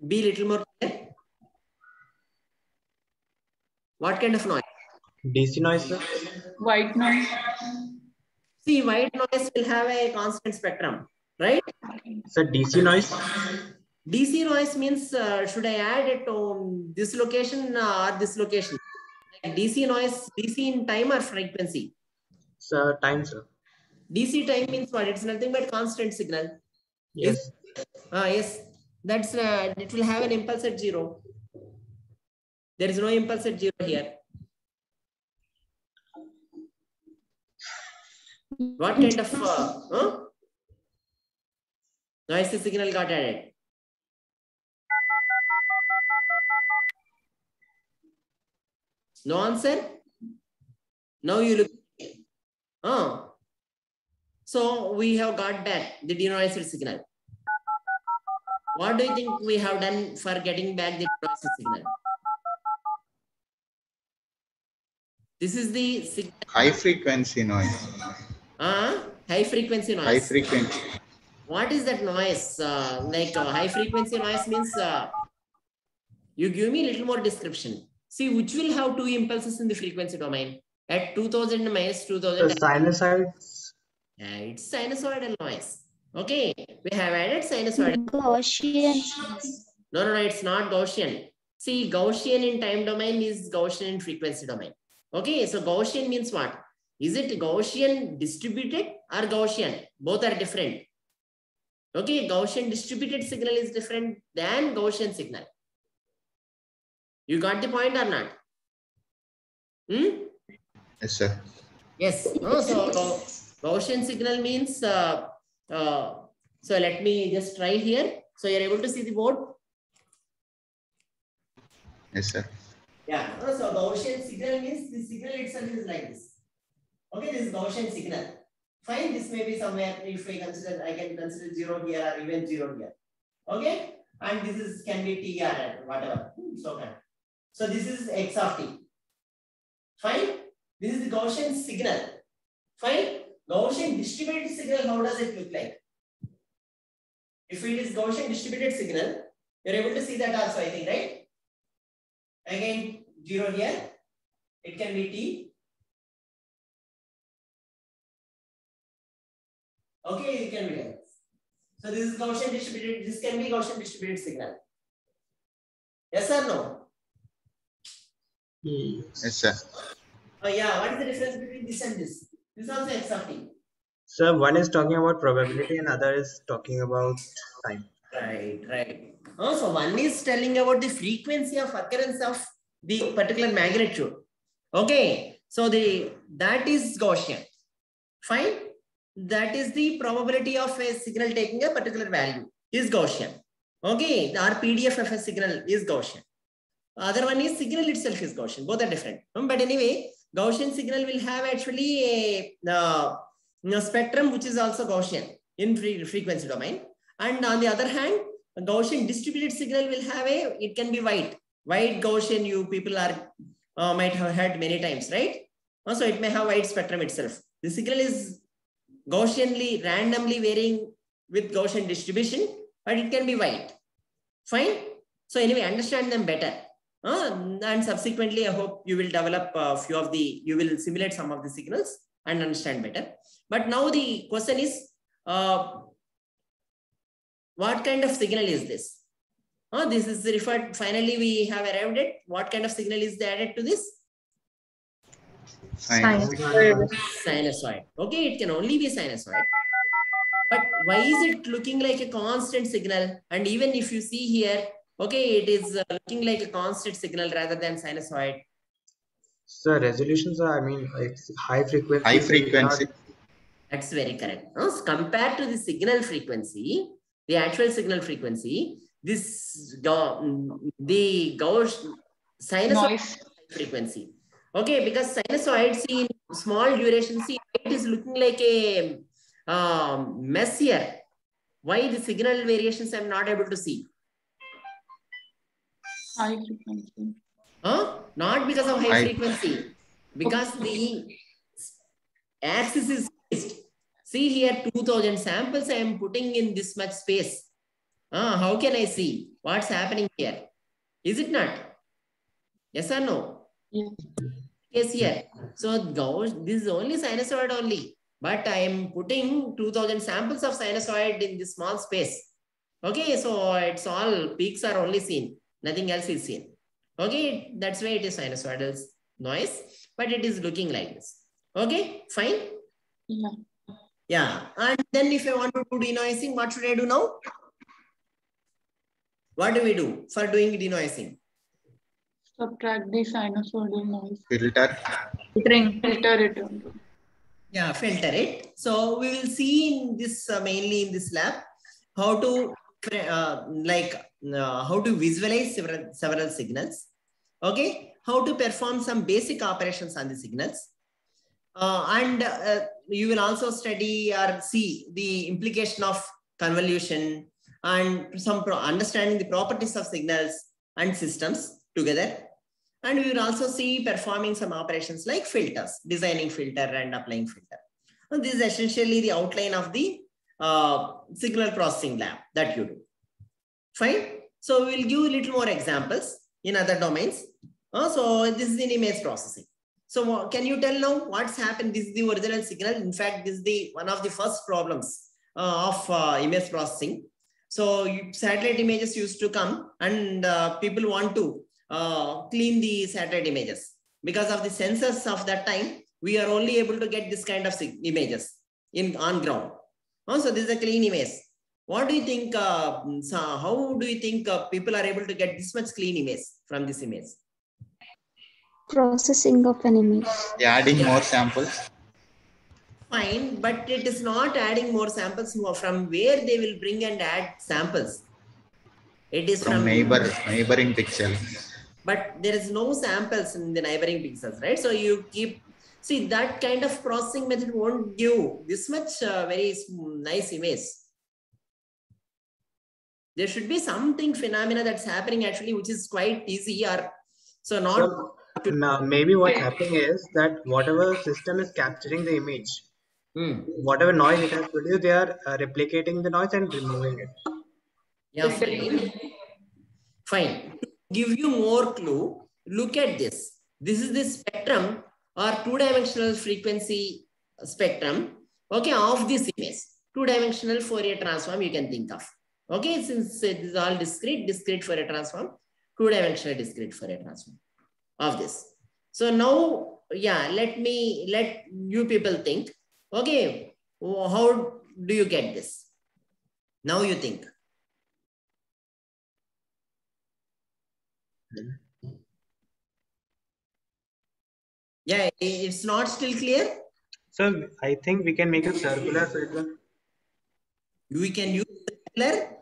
Be little more clear. What kind of noise? DC noise, sir. White noise. See, white noise will have a constant spectrum, right? Sir, DC noise. DC noise means uh, should I add it on this location uh, or this location? Like DC noise, DC in time or frequency? Sir, time, sir. DC time means what? It's nothing but constant signal. Yes. Ah, yes. That's uh, it will have an impulse at zero. There is no impulse at zero here. What kind of uh, huh? signal got added? No answer? Now you look. Oh. So we have got back the denoised signal. What do you think we have done for getting back the denoised signal? This is the High frequency noise. Uh, high frequency noise. High frequency. What is that noise? Uh, like uh, high frequency noise means uh, you give me a little more description. See, which will have two impulses in the frequency domain at 2000 minus The 2000. sinusoids. Yeah, it's sinusoidal noise. Okay, we have added sinusoidal. Gaussian. No, no, no, it's not Gaussian. See, Gaussian in time domain is Gaussian in frequency domain. Okay, so Gaussian means what? Is it Gaussian distributed or Gaussian? Both are different. Okay, Gaussian distributed signal is different than Gaussian signal. You got the point or not? Hmm? Yes, sir. Yes. No, so Gaussian signal means, uh, uh, so let me just try here. So you're able to see the board? Yes, sir. Yeah, so Gaussian signal means the signal itself is like this. Okay, this is Gaussian signal. Fine, this may be somewhere if we consider, I can consider zero here or even zero here. Okay, and this is can be t or whatever. Hmm, So okay. So this is x of t. Fine, this is the Gaussian signal. Fine, Gaussian distributed signal. How does it look like? If it is Gaussian distributed signal, you're able to see that also. I think, right? Again, zero here. It can be t. Okay, it can be. So this is Gaussian distributed. This can be Gaussian distributed signal. Yes or no? Hmm. Yes, sir. Oh yeah. What is the difference between this and this? This is also x of t. Sir, one is talking about probability and other is talking about time. Right, right. Oh, so one is telling about the frequency of occurrence of the particular magnitude. Okay, so the that is Gaussian. Fine. That is the probability of a signal taking a particular value is Gaussian. Okay, our PDF of a signal is Gaussian. Other one is signal itself is Gaussian. Both are different. Um, But anyway, Gaussian signal will have actually a, uh, a spectrum which is also Gaussian in fre- frequency domain. And on the other hand, Gaussian distributed signal will have a, it can be white. White Gaussian, you people are uh, might have heard many times, right? Also, it may have white spectrum itself. The signal is Gaussianly, randomly varying with Gaussian distribution, but it can be white. Fine. So anyway, understand them better. Uh, and subsequently, I hope you will develop a few of the, you will simulate some of the signals and understand better. But now the question is, uh, what kind of signal is this? Uh, this is referred, finally we have arrived at what kind of signal is added to this? Sinusoid. Sinusoid. Okay, it can only be sinusoid. But why is it looking like a constant signal? And even if you see here, okay, it is uh, looking like a constant signal rather than sinusoid. Sir, resolutions are, I mean, it's high frequency. High so we cannot- frequency. That's very correct. Now, compared to the signal frequency, the actual signal frequency, this the Gauss sinusoid Noise. frequency. Okay, because sinusoid, see in small duration. See, it is looking like a um, mess here. Why the signal variations I'm not able to see? High frequency. Huh? Not because of high High- frequency, because the axis is fixed. See here, 2000 samples I am putting in this much space. Ah, how can I see what's happening here? Is it not? Yes or no? Yes. Yes, here. So Gauss, this is only sinusoid only, but I am putting 2000 samples of sinusoid in this small space. Okay, so it's all peaks are only seen, nothing else is seen. Okay, that's why it is sinusoidal noise, but it is looking like this. Okay, fine. Yeah. Yeah, and then if I want to do denoising, what should I do now? What do we do for doing denoising? Subtract the sinusoidal noise. Filter. Filtering. Filter it. Yeah, filter it. So we will see in this uh, mainly in this lab how to uh, like uh, how to visualize several several signals. Okay, how to perform some basic operations on the signals, uh, and uh, you will also study or see the implication of convolution and some pro- understanding the properties of signals and systems together. And we will also see performing some operations like filters, designing filter and applying filter. And this is essentially the outline of the uh, signal processing lab that you do. Fine. So we will give a little more examples in other domains. Uh, so this is in image processing. So can you tell now what's happened? This is the original signal. In fact, this is the one of the first problems uh, of uh, image processing. So satellite images used to come and uh, people want to uh, clean the satellite images. Because of the sensors of that time, we are only able to get this kind of images in on ground. Uh, so this is a clean image. What do you think? Uh, so how do you think uh, people are able to get this much clean image from this image? Processing of an image. Adding more samples. Fine, but it is not adding more samples from where they will bring and add samples. It is From from, neighbor, neighboring pixel. But there is no samples in the neighboring pixels, right? So you keep see that kind of processing method won't give this much uh, very nice image. There should be something phenomena that's happening actually, which is quite easy or so not. So, maybe what's happening is that whatever system is capturing the image, Hmm. whatever noise it has produced, they are uh, replicating the noise and removing it. Yeah, fine. Fine. Give you more clue, look at this. This is the spectrum or two-dimensional frequency spectrum, okay, of this image. Two-dimensional Fourier transform you can think of. Okay, since it is all discrete, discrete Fourier transform, two-dimensional discrete Fourier transform of this. So now, yeah, let me, let you people think, okay, how do you get this? Now you think. Yeah, it's not still clear. So I think we can make a circular filter. We can use circular,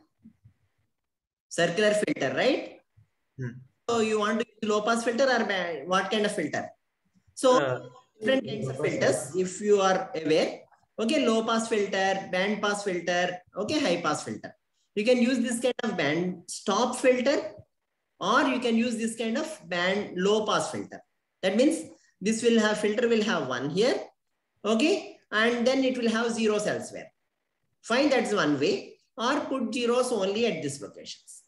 circular filter, right? Hmm. So you want to use low pass filter or what kind of filter? So Uh, different kinds of filters, if you are aware. Okay, low pass filter, band pass filter, okay, high pass filter. You can use this kind of band stop filter, or you can use this kind of band low pass filter. That means this will have filter will have one here, okay, and then it will have zeros elsewhere. Fine, that's one way, or put zeros only at these locations.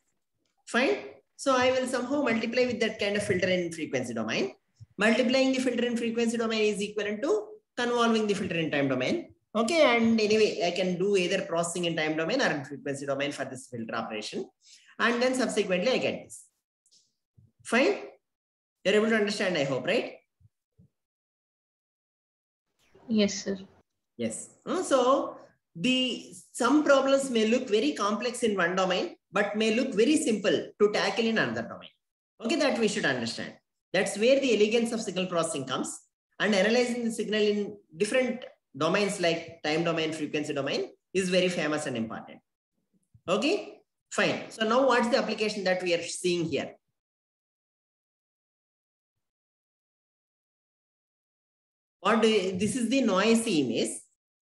Fine. So I will somehow multiply with that kind of filter in frequency domain. Multiplying the filter in frequency domain is equivalent to convolving the filter in time domain. Okay, and anyway, I can do either processing in time domain or in frequency domain for this filter operation. And then subsequently I get this. Fine. You're able to understand, I hope, right? Yes, sir. Yes. Uh, So the some problems may look very complex in one domain, but may look very simple to tackle in another domain. Okay, that we should understand. That's where the elegance of signal processing comes and analyzing the signal in different domains like time domain, frequency domain is very famous and important. Okay, fine. So now what's the application that we are seeing here? This is the noisy image.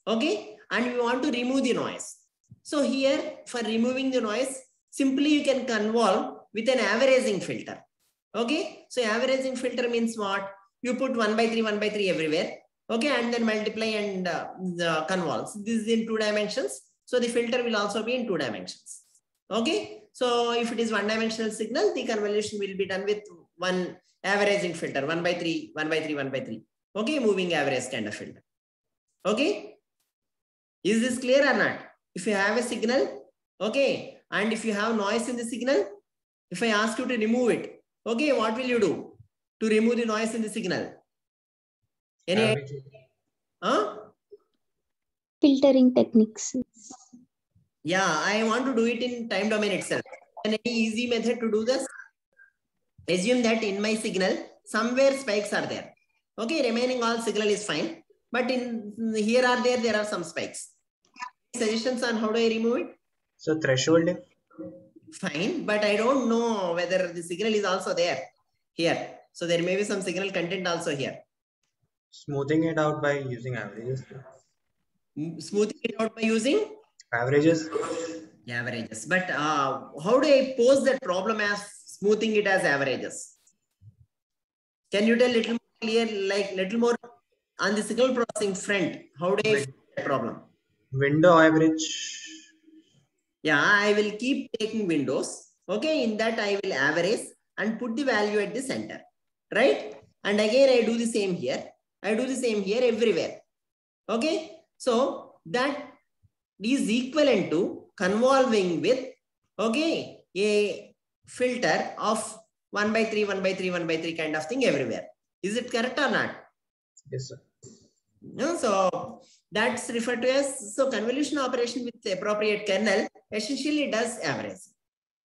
Okay. And we want to remove the noise. So here for removing the noise, simply you can convolve with an averaging filter. Okay. So averaging filter means what? You put one by three, one by three everywhere. Okay. And then multiply and uh, the this is in two dimensions. So the filter will also be in two dimensions. Okay. So if it is one dimensional signal, the convolution will be done with one averaging filter, one by three, one by three, one by three. Okay. Moving average kind of filter. Okay. Is this clear or not? If you have a signal, okay, and if you have noise in the signal, if I ask you to remove it, okay, what will you do to remove the noise in the signal? Any idea? Huh? Filtering techniques. Yeah, I want to do it in time domain itself. And any easy method to do this? Assume that in my signal, somewhere spikes are there. Okay, remaining all signal is fine. But in here are there, there are some spikes. Suggestions on how do I remove it? So thresholding. Fine, but I don't know whether the signal is also there here. So there may be some signal content also here. Smoothing it out by using averages. Smoothing it out by using Averages. averages. But uh, how do I pose that problem as smoothing it as averages? Can you tell little more clear, like little more on the signal processing front? How do I fix that problem? Window average. Yeah, I will keep taking windows. Okay, in that I will average and put the value at the center, right? And again, I do the same here. I do the same here everywhere. Okay, so that is equivalent to convolving with, okay, a filter of 1 by 3, 1 by 3, 1 by 3 kind of thing everywhere. Is it correct or not? Yes, sir. No, so that's referred to as so convolution operation with the appropriate kernel essentially does average.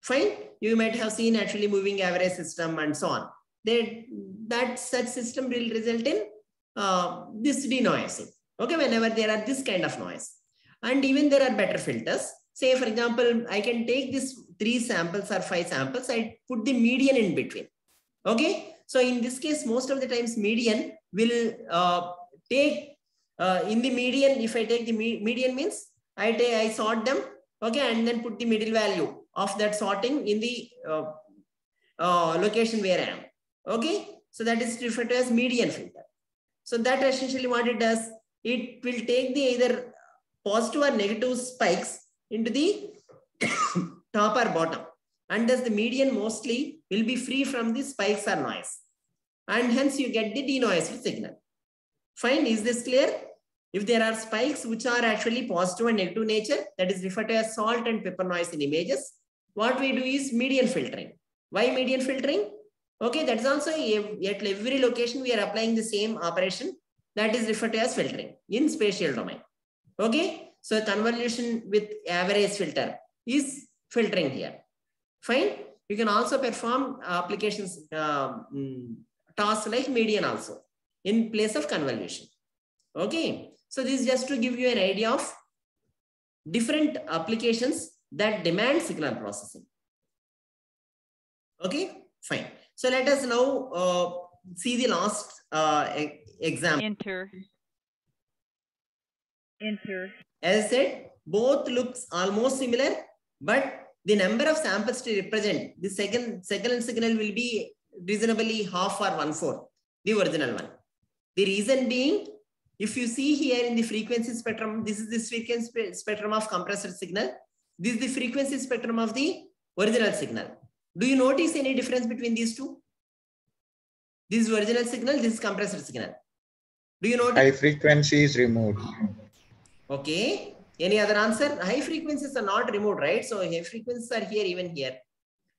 Fine, you might have seen actually moving average system and so on. They, that such system will result in uh, this denoising. Okay, whenever there are this kind of noise, and even there are better filters. Say, for example, I can take this three samples or five samples. I put the median in between. Okay, so in this case, most of the times median will uh, take uh, in the median. If I take the me median means I take I sort them. Okay, and then put the middle value of that sorting in the uh, uh, location where I am. Okay, so that is referred to as median filter. So that essentially what it does, it will take the either positive or negative spikes into the top or bottom. And thus the median mostly will be free from the spikes or noise. And hence you get the denoised signal. Fine, is this clear? If there are spikes which are actually positive and negative nature, that is referred to as salt and pepper noise in images. What we do is median filtering. Why median filtering? Okay, that's also at every location we are applying the same operation that is referred to as filtering in spatial domain. Okay, so convolution with average filter is filtering here. Fine. You can also perform applications uh, mm, tasks like median also in place of convolution. Okay, so this is just to give you an idea of different applications that demand signal processing. Okay, fine. So let us now uh, see the last uh, e- example. enter, enter, As I said, both looks almost similar, but the number of samples to represent the second second signal will be reasonably half or one fourth the original one. The reason being, if you see here in the frequency spectrum, this is the frequency spectrum of compressor signal. This is the frequency spectrum of the original signal. Do you notice any difference between these two? This is original signal, this is compressor signal. Do you notice? High frequency is removed. Okay. Any other answer? High frequencies are not removed, right? So high frequencies are here, even here.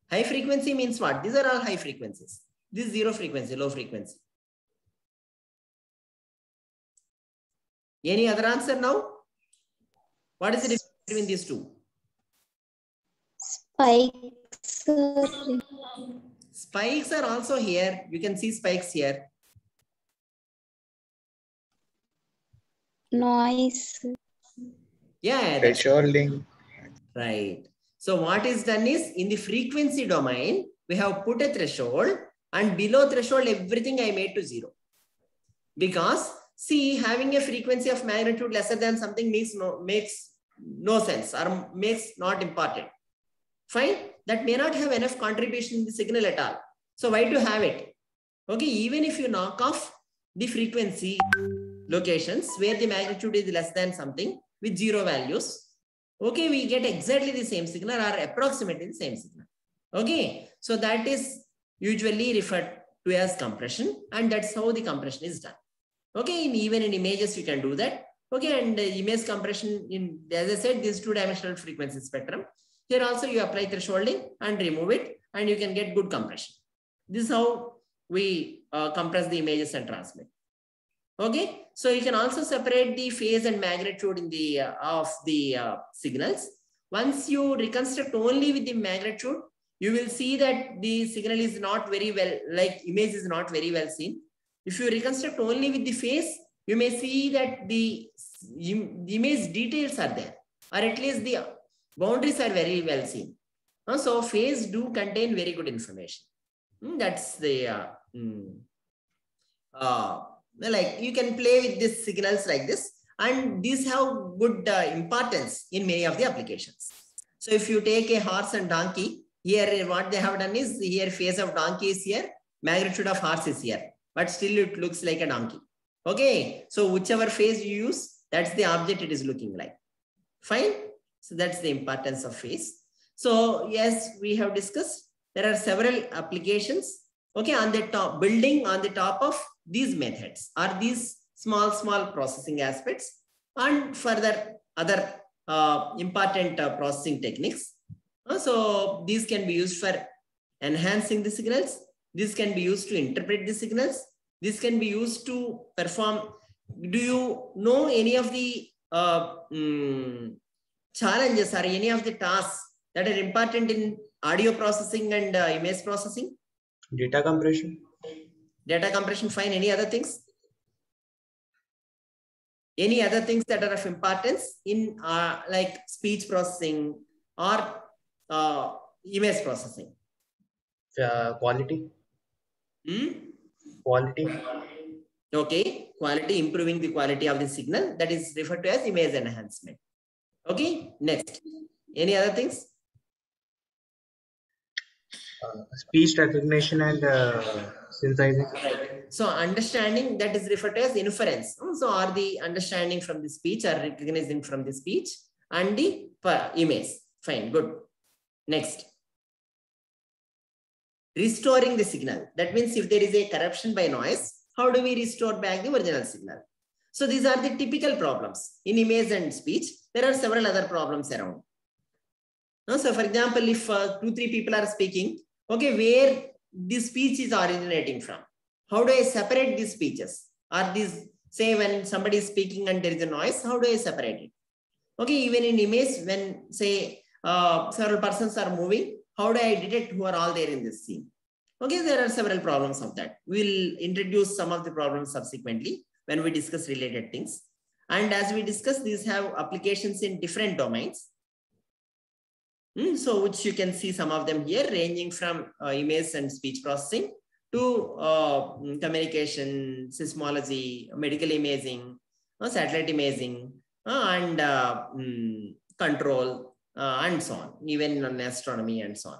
High frequency means what? These are all high frequencies. This is zero frequency, low frequency. Any other answer now? What is the difference between these two? Spikes. Spikes are also here. You can see spikes here. Noise. Yeah, Thresholding. Right. So what is done is in the frequency domain, we have put a threshold and below threshold, everything I made to zero. Because see having a frequency of magnitude lesser than something makes no makes no sense or makes not important. Fine, that may not have enough contribution in the signal at all. So why to have it? Okay, even if you knock off the frequency locations where the magnitude is less than something with zero values, okay, we get exactly the same signal or approximately the same signal. Okay, so that is usually referred to as compression and that's how the compression is done. Okay, in, even in images you can do that. Okay, and uh, image compression in, as I said, this two-dimensional frequency spectrum. Here also you apply thresholding and remove it and you can get good compression. This is how we uh, compress the images and transmit. Okay, so you can also separate the phase and magnitude in the uh, of the uh, signals. Once you reconstruct only with the magnitude, you will see that the signal is not very well, like image is not very well seen. If you reconstruct only with the phase, you may see that the, image details are there, or at least the boundaries are very well seen. Uh, so phase do contain very good information. Mm, that's the uh, mm, uh, like you can play with these signals like this, and these have good uh, importance in many of the applications. So if you take a horse and donkey, here what they have done is here phase of donkey is here, magnitude of horse is here, but still it looks like a donkey. Okay, so whichever phase you use, that's the object it is looking like. Fine. So that's the importance of phase. So yes, we have discussed there are several applications. Okay, on the top, building on the top of these methods are these small, small processing aspects and further other uh, important uh, processing techniques. Uh, so these can be used for enhancing the signals. This can be used to interpret the signals. This can be used to perform. Do you know any of the uh, mm, challenges or any of the tasks that are important in audio processing and uh, image processing? Data compression. Data compression, fine. Any other things? Any other things that are of importance in uh, like speech processing or uh, image processing? Uh, quality. Hmm? Quality. Okay, quality, improving the quality of the signal that is referred to as image enhancement. Okay, next. Any other things? Speech recognition and uh, synthesizing. So understanding that is referred to as inference. So are the understanding from the speech or recognizing from the speech and the image. Fine, good. Next. Restoring the signal. That means if there is a corruption by noise, how do we restore back the original signal? So these are the typical problems in image and speech. There are several other problems around. No, so for example, if uh, two, three people are speaking, okay, where this speech is originating from? How do I separate these speeches? Are these, say when somebody is speaking and there is a noise, how do I separate it? Okay, even in image, when say uh, several persons are moving, how do I detect who are all there in this scene? Okay, there are several problems of that. We'll introduce some of the problems subsequently when we discuss related things. And as we discuss, these have applications in different domains. Hmm, so which you can see some of them here ranging from uh, image and speech processing to uh, communication, seismology, medical imaging, uh, satellite imaging, uh, and uh, mm, control, uh, and so on, even on astronomy and so on.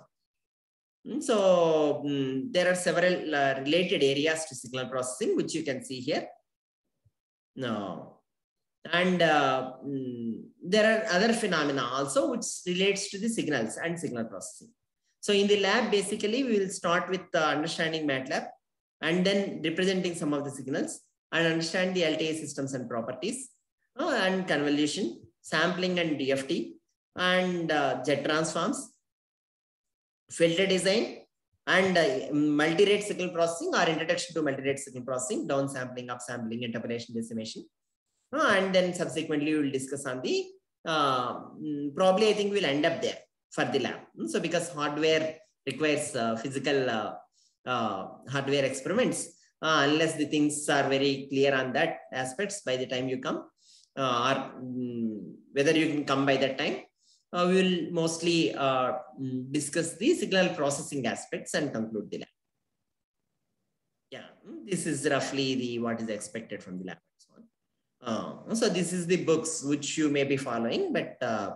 Mm, So mm, there are several related areas to signal processing, which you can see here. No. And uh, mm, there are other phenomena also which relates to the signals and signal processing. So in the lab, basically, we will start with uh, understanding MATLAB and then representing some of the signals and understand the LTI systems and properties uh, and convolution, sampling and DFT and uh, transforms, filter design and uh, multi-rate signal processing or introduction to multi-rate signal processing, downsampling, upsampling, interpolation, decimation. And then subsequently we will discuss on the, uh, mm, probably I think we'll end up there for the lab. Mm, So because hardware requires uh, physical uh, hardware experiments, unless the things are very clear on that aspects by the time you come, or mm, whether you can come by that time, uh, we will mostly uh, mm, discuss the signal processing aspects and conclude the lab. Yeah, mm, this is roughly the what is expected from the lab. Uh, so this is the books which you may be following, but uh,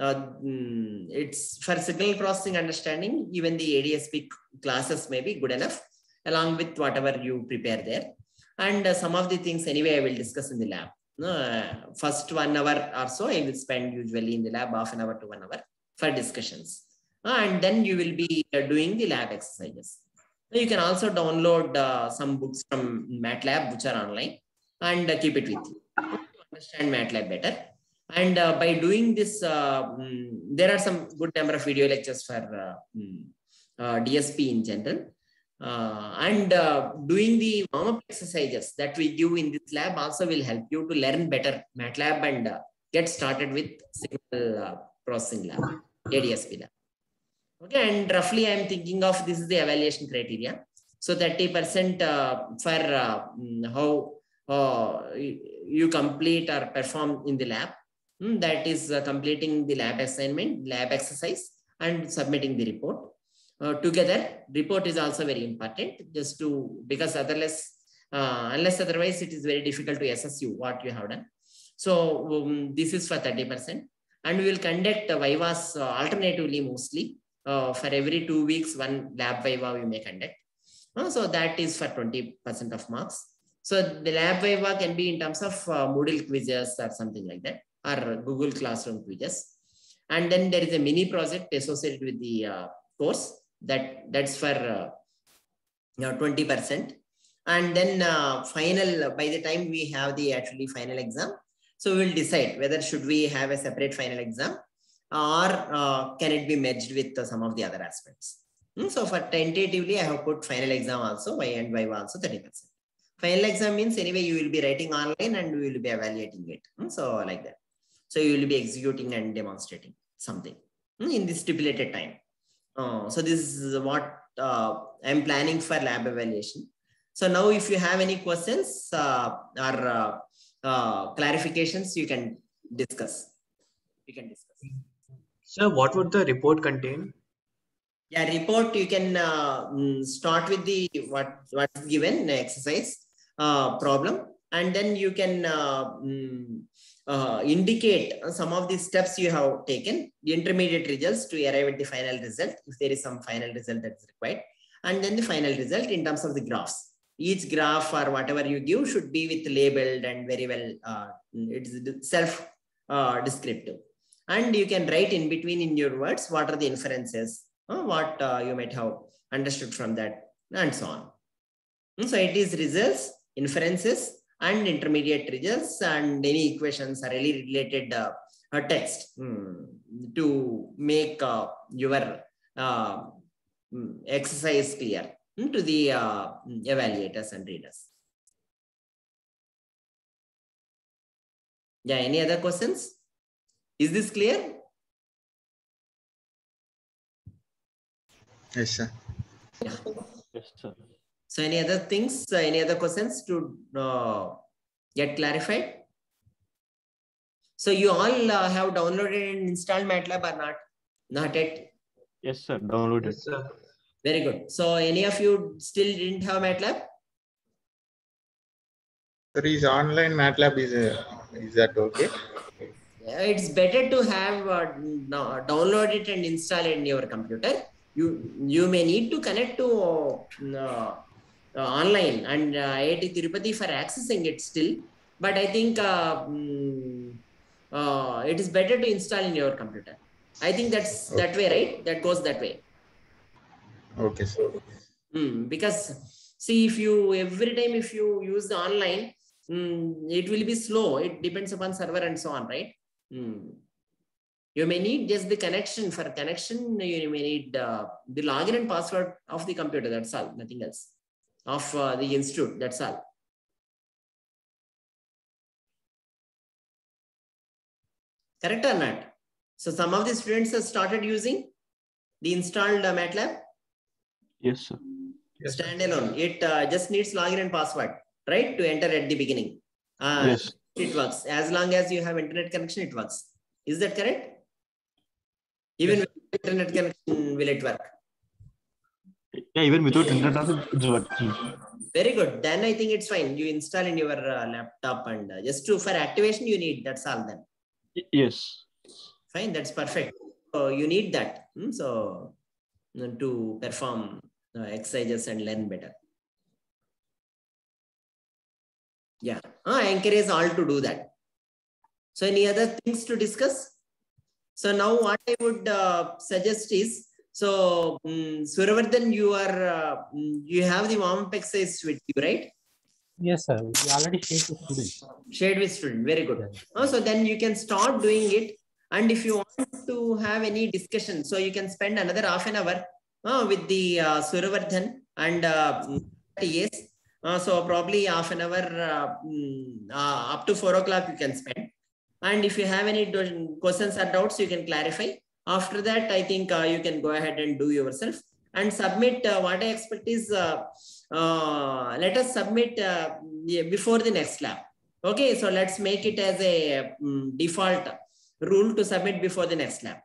uh, mm, it's for signal processing understanding, even the ADSP classes may be good enough along with whatever you prepare there. And uh, some of the things anyway, I will discuss in the lab. Uh, first one hour or so, I will spend usually in the lab half an hour to one hour for discussions. Uh, and then you will be doing the lab exercises. You can also download some books from MATLAB, which are online, and keep it with you to understand MATLAB better. And uh, by doing this, uh, mm, there are some good number of video lectures for uh, mm, uh, DSP in general. And doing the warm-up exercises that we do in this lab also will help you to learn better MATLAB and get started with signal processing lab, ADSP lab. Okay, and roughly I'm thinking of this is the evaluation criteria. So 30% uh, for uh, mm, how uh, you complete or perform in the lab. Mm, that is uh, completing the lab assignment, lab exercise, and submitting the report. Uh, together, report is also very important just to, because otherwise, uh, unless otherwise it is very difficult to assess you what you have done. So um, this is for 30%. And we will conduct uh, Vivas uh, alternatively mostly. Uh, for every two weeks, one lab Viva we may conduct. So that is for 20% of marks. So the lab Viva can be in terms of uh, Moodle quizzes or something like that, or Google Classroom quizzes. And then there is a mini project associated with the uh, course that that's for uh, you know, 20%. And then uh, final, by the time we have the actually final exam, so we'll decide whether should we have a separate final exam or uh, can it be merged with some of the other aspects. Hmm, So for tentatively, I have put final exam also, Y and Y also 30%. Final exam means anyway, you will be writing online and we will be evaluating it. Hmm, So like that. So you will be executing and demonstrating something hmm, in the stipulated time. Uh, so this is what uh, I'm planning for lab evaluation. So now if you have any questions uh, or uh, uh, clarifications, you can discuss. You can discuss. Sir, what would the report contain? Yeah, report you can uh, mm, start with the what what's given exercise uh, problem, and then you can uh, mm, uh, indicate some of the steps you have taken, the intermediate results to arrive at the final result, if there is some final result that is required, and then the final result in terms of the graphs. Each graph or whatever you give should be with labeled and very well, uh, it's self uh, descriptive. And you can write in between in your words what are the inferences, uh, what you might have understood from that, and so on. So it is results, inferences, and intermediate results, and any equations are really related uh, text mm, to make uh, your uh, mm, exercise clear mm, to the uh, evaluators and readers. Yeah, any other questions? Is this clear? Yes, sir. Yes, sir. So any other things, uh, any other questions to uh, get clarified? So you all uh, have downloaded and installed MATLAB or not? Not yet. Yes, sir. Downloaded. Yes, sir. Very good. So any of you still didn't have MATLAB? Sir, is online MATLAB is uh, is that okay? It's better to have uh, no, download it and install it in your computer. You you may need to connect to uh, uh, online and uh, IIT Tirupati for accessing it still. But I think uh, uh, it is better to install in your computer. I think that's that way, right? That goes that way. Okay, sir. Mm, because see, if you every time if you use the online, mm, it will be slow. It depends upon server and so on, right? Mm. You may need just the connection. For connection, you may need uh, the login and password of the computer. That's all. Nothing else. Of uh, the institute. That's all. Correct or not? So some of the students have started using the installed uh, MATLAB. Yes, sir. Yes, standalone. It uh, just needs login and password, right, to enter at the beginning. Uh, Yes. It works as long as you have internet connection. It works. Is that correct? Even Yes. with internet connection, will it work? Yeah, even without internet, also it's working. very good. Then I think it's fine. You install in your uh, laptop and uh, just to for activation you need. That's all. Then Yes. fine. That's perfect. So you need that. Hmm, So uh, to perform uh, exercises and learn better. Yeah, Ah, I encourage all to do that. So any other things to discuss? So now what I would uh, suggest is, so um, Suravardhan, you are, uh, mm, you have the warm-up exercise with you, right? Yes, sir. We already shared with students. Shared with student, very good. Oh, so then you can start doing it. And if you want to have any discussion, so you can spend another half an hour uh, with the uh, Suravardhan and uh, yes. Uh, so probably half an hour uh, mm, uh, up to four o'clock you can spend. And if you have any questions or doubts, you can clarify. After that, I think uh, you can go ahead and do yourself and submit. Uh, what I expect is uh, let us submit before the next lab. Okay, so let's make it as a mm, default rule to submit before the next lab.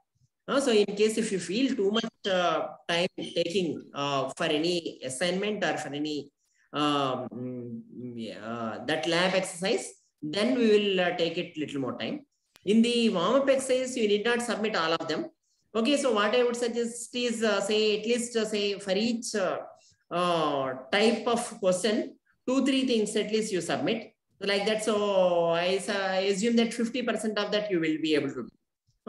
Uh, so in case if you feel too much uh, time taking uh, for any assignment or for any um, mm, yeah, that lab exercise, then we will take it little more time. In the warm-up exercise, you need not submit all of them. Okay, so what I would suggest is uh, say at least uh, say for each uh, uh, type of question, two, three things at least you submit like that. So I, I assume that 50% of that you will be able to do.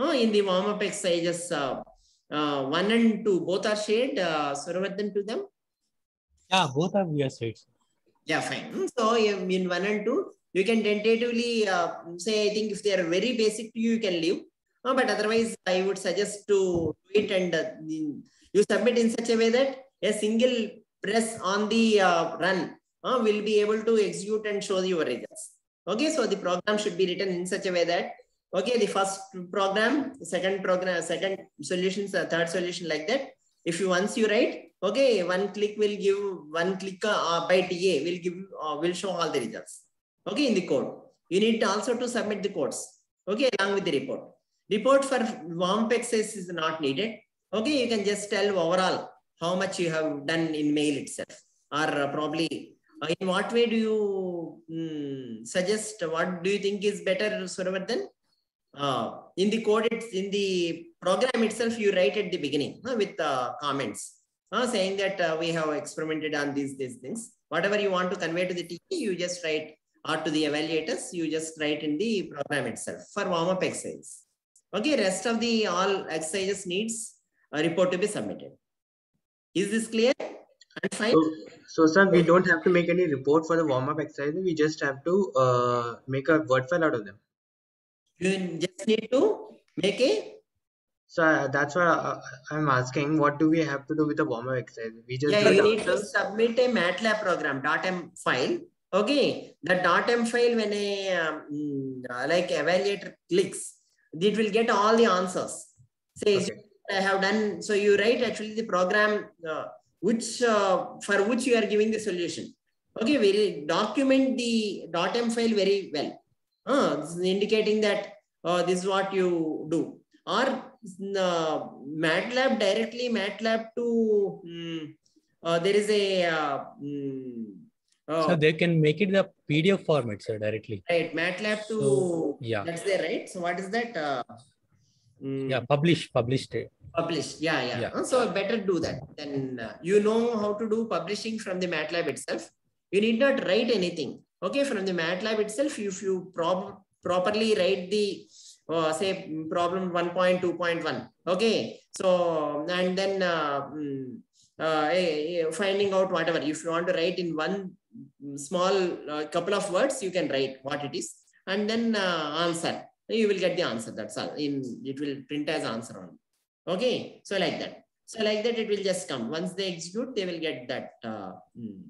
Uh, in the warm-up exercises, uh, uh, one and two, both are shared, uh, Suravardhan to them. Yeah, both are we are said. Yeah, fine. So um, in one and two, you can tentatively uh, say, I think if they are very basic to you, you can leave. Uh, but otherwise, I would suggest to do it and uh, you submit in such a way that a single press on the uh, run uh, will be able to execute and show your results. Okay, so the program should be written in such a way that okay, the first program, second program, second solutions, uh, third solution like that. If you once you write, okay, one click will give one click by TA will give will show all the results. Okay, in the code. You need also to submit the codes. Okay, along with the report. Report for warm exercise is not needed. Okay, you can just tell overall how much you have done in mail itself, or uh, probably uh, in what way do you mm, suggest? What do you think is better, Suravardhan? Uh, in the code, it's in the program itself, you write at the beginning uh, with uh, comments saying that uh, we have experimented on these these things. Whatever you want to convey to the TA, you just write, or to the evaluators, you just write in the program itself for warm-up exercise. Okay, rest of the all exercises needs a report to be submitted. Is this clear and fine? So, so sir, we don't have to make any report for the warm-up exercise. We just have to uh, make a word file out of them. You just need to make a So uh, that's why uh, I'm asking, what do we have to do with the warm-up exercise? We just yeah, you need to submit a MATLAB program, .m file. Okay, the .m file when a um, mm, like evaluator clicks, it will get all the answers. Says I have done. So you write actually the program uh, which uh, for which you are giving the solution. Okay, very document the .m file very well, uh, indicating that uh, this is what you do. Or uh, MATLAB directly MATLAB to uh, there is a uh, uh, So they can make it the PDF format, sir, directly. right MATLAB to So, yeah. that's there right. So what is that? Uh, mm, Yeah, publish, published. it. published yeah yeah, Yeah. So better do that then uh, you know how to do publishing from the matlab itself you need not write anything okay from the matlab itself if you prob- properly write the uh, say mm, problem 1.2.1 okay so and then uh, mm, uh, eh, eh, finding out whatever if you want to write in one small uh, couple of words you can write what it is and then uh, answer you will get the answer that's all in it will print as answer only Okay, so like that. So like that, it will just come. Once they execute, they will get that. Uh, mm,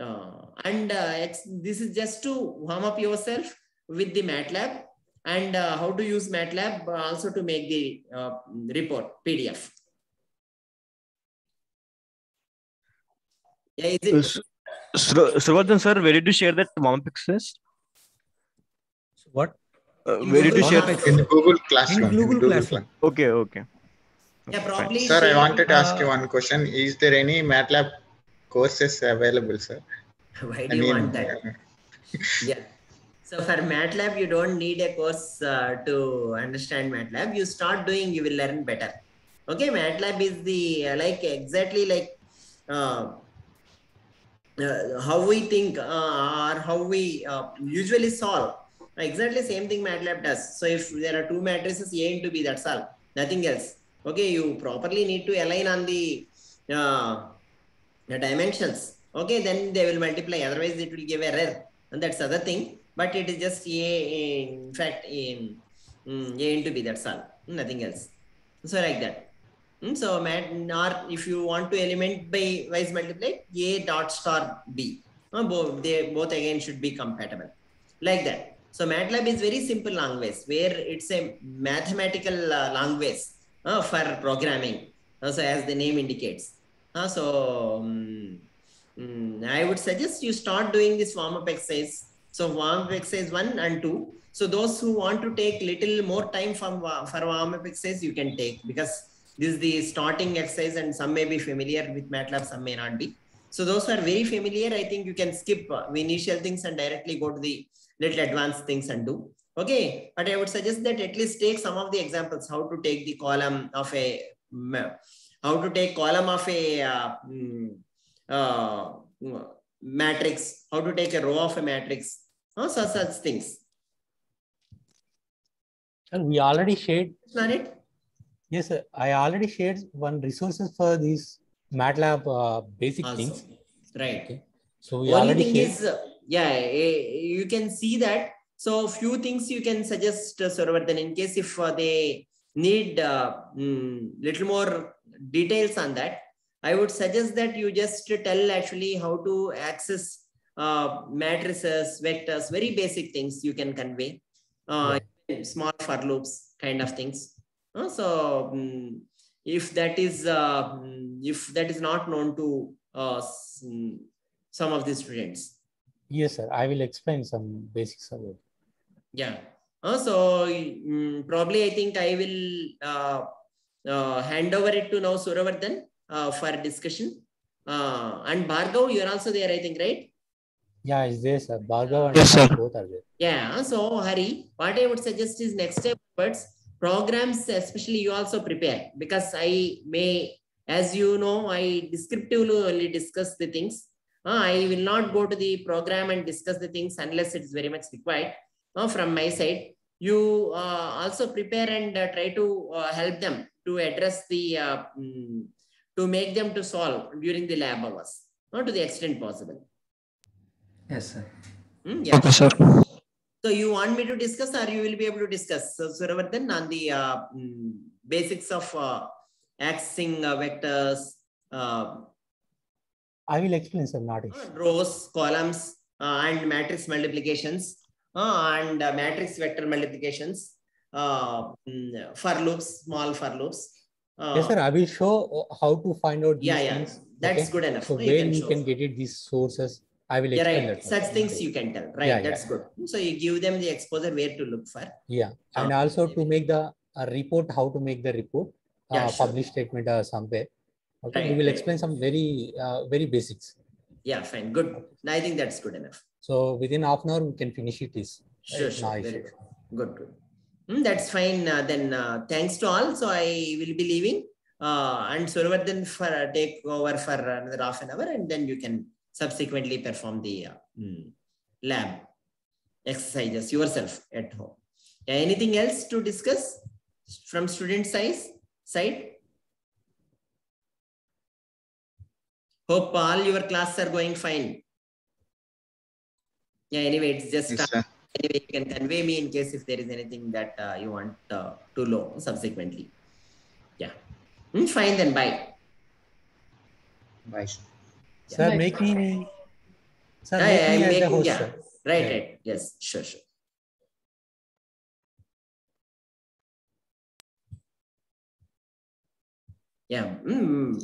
uh, and this is just to warm up yourself with the MATLAB and uh, how to use MATLAB also to make the uh, report PDF. Yeah, is it? Sravardhan sir, where did you share that warm-up? What? Uh, where did you share? In Google Classroom. In Google Classroom. Okay, okay. Yeah, probably. Sir, I wanted to ask you Uh, one question. Is there any MATLAB courses available, sir? Why I do you mean, want that? yeah. So for MATLAB, you don't need a course uh, to understand MATLAB. You start doing, you will learn better. Okay, MATLAB is the uh, like exactly like uh, uh, how we think uh, or how we uh, usually solve. Exactly same thing MATLAB does. So if there are two matrices A into B, that's all. Nothing else. Okay, you properly need to align on the uh, the dimensions. Okay, then they will multiply. Otherwise, it will give error, and that's other thing. But it is just A. In fact, in mm, A into B. That's all. Nothing else. So like that. Mm, So mat or if you want to element by wise multiply A dot star B. Uh, both they both again should be compatible. Like that. So MATLAB is very simple language where it's a mathematical uh, language uh, for programming. Uh, so as the name indicates. Uh, so um, mm, I would suggest you start doing this warm up exercise. So warm up exercise one and two. So those who want to take little more time from for warm up exercise, you can take because this is the starting exercise and some may be familiar with MATLAB, some may not be. So those who are very familiar, I think you can skip uh, the initial things and directly go to the little advanced things and do. Okay, but I would suggest that at least take some of the examples, how to take the column of a, how to take column of a uh, mm, uh, matrix, how to take a row of a matrix, uh, such, such things. And we already shared. Not it? Yes, sir. I already shared one resources for these MATLAB uh, basic Also. things. Right. So we Only already thing shared. is, uh, yeah, eh, you can see that. So few things you can suggest, uh, Suravardhan, in case if uh, they need uh, mm, little more details on that, I would suggest that you just tell actually how to access uh, matrices, vectors, very basic things you can convey. Uh, Small for loops kind of things. Uh, so mm, if that is uh, mm, if that is not known to uh, mm, some of the students. Yes, sir. I will explain some basics of it. Yeah. Uh, so mm, probably I think I will uh, uh, hand over it to now Suravardhan uh, for discussion. Uh, and Bhargav, you're also there, I think, right? Yeah, is there, sir. Bhargav and Yes, sir. both are there. Yeah. So Hari, what I would suggest is next step words programs, especially you also prepare because I may, as you know, I descriptively only discuss the things. Uh, I will not go to the program and discuss the things unless it is very much required. Uh, from my side, you uh, also prepare and uh, try to uh, help them to address the, uh, mm, to make them to solve during the lab hours, not to the extent possible. Yes, sir. Hmm, yeah. Okay, sir. So you want me to discuss or you will be able to discuss? So Suravardhan on the uh, mm, basics of uh, accessing uh, vectors, uh, I will explain, sir. Not issue. rows, columns, uh, and matrix multiplications, uh, and uh, matrix vector multiplications, uh, mm, for loops, small for loops. Uh, yes, sir. I will show how to find out these Yeah, yeah. things. That's good enough. So You where can show. can get it, these sources, I will Yeah, explain right. that. Such things you can tell. Right. Yeah, That's yeah. good. So you give them the exposure where to look for. Yeah, and Uh, also to make the uh, report, how to make the report, Yeah, uh, sure. publish statement uh, somewhere. Okay, we will right. explain some very, uh, very basics. Yeah, fine. Good. I think that's good enough. So within half an hour, we can finish it. Is Sure, uh, sure. no Very good. Good, good. Hmm, that's fine. Uh, then uh, thanks to all. So I will be leaving. Uh, and Suravardhan for uh, take over for another half an hour, and then you can subsequently perform the hmm, lab exercises yourself at home. Yeah, anything else to discuss from student size side? Hope all your classes are going fine. Yeah, anyway, it's just Yes, uh, anyway, you can convey me in case if there is anything that uh, you want uh, to know subsequently. Yeah. Hmm, fine then, bye. Bye. Sir, Bye. make me, sir, Yeah, make yeah, me I'm as making- host, yeah. sir. Right, Yeah. right. Yes, sure, sure. Yeah. mm,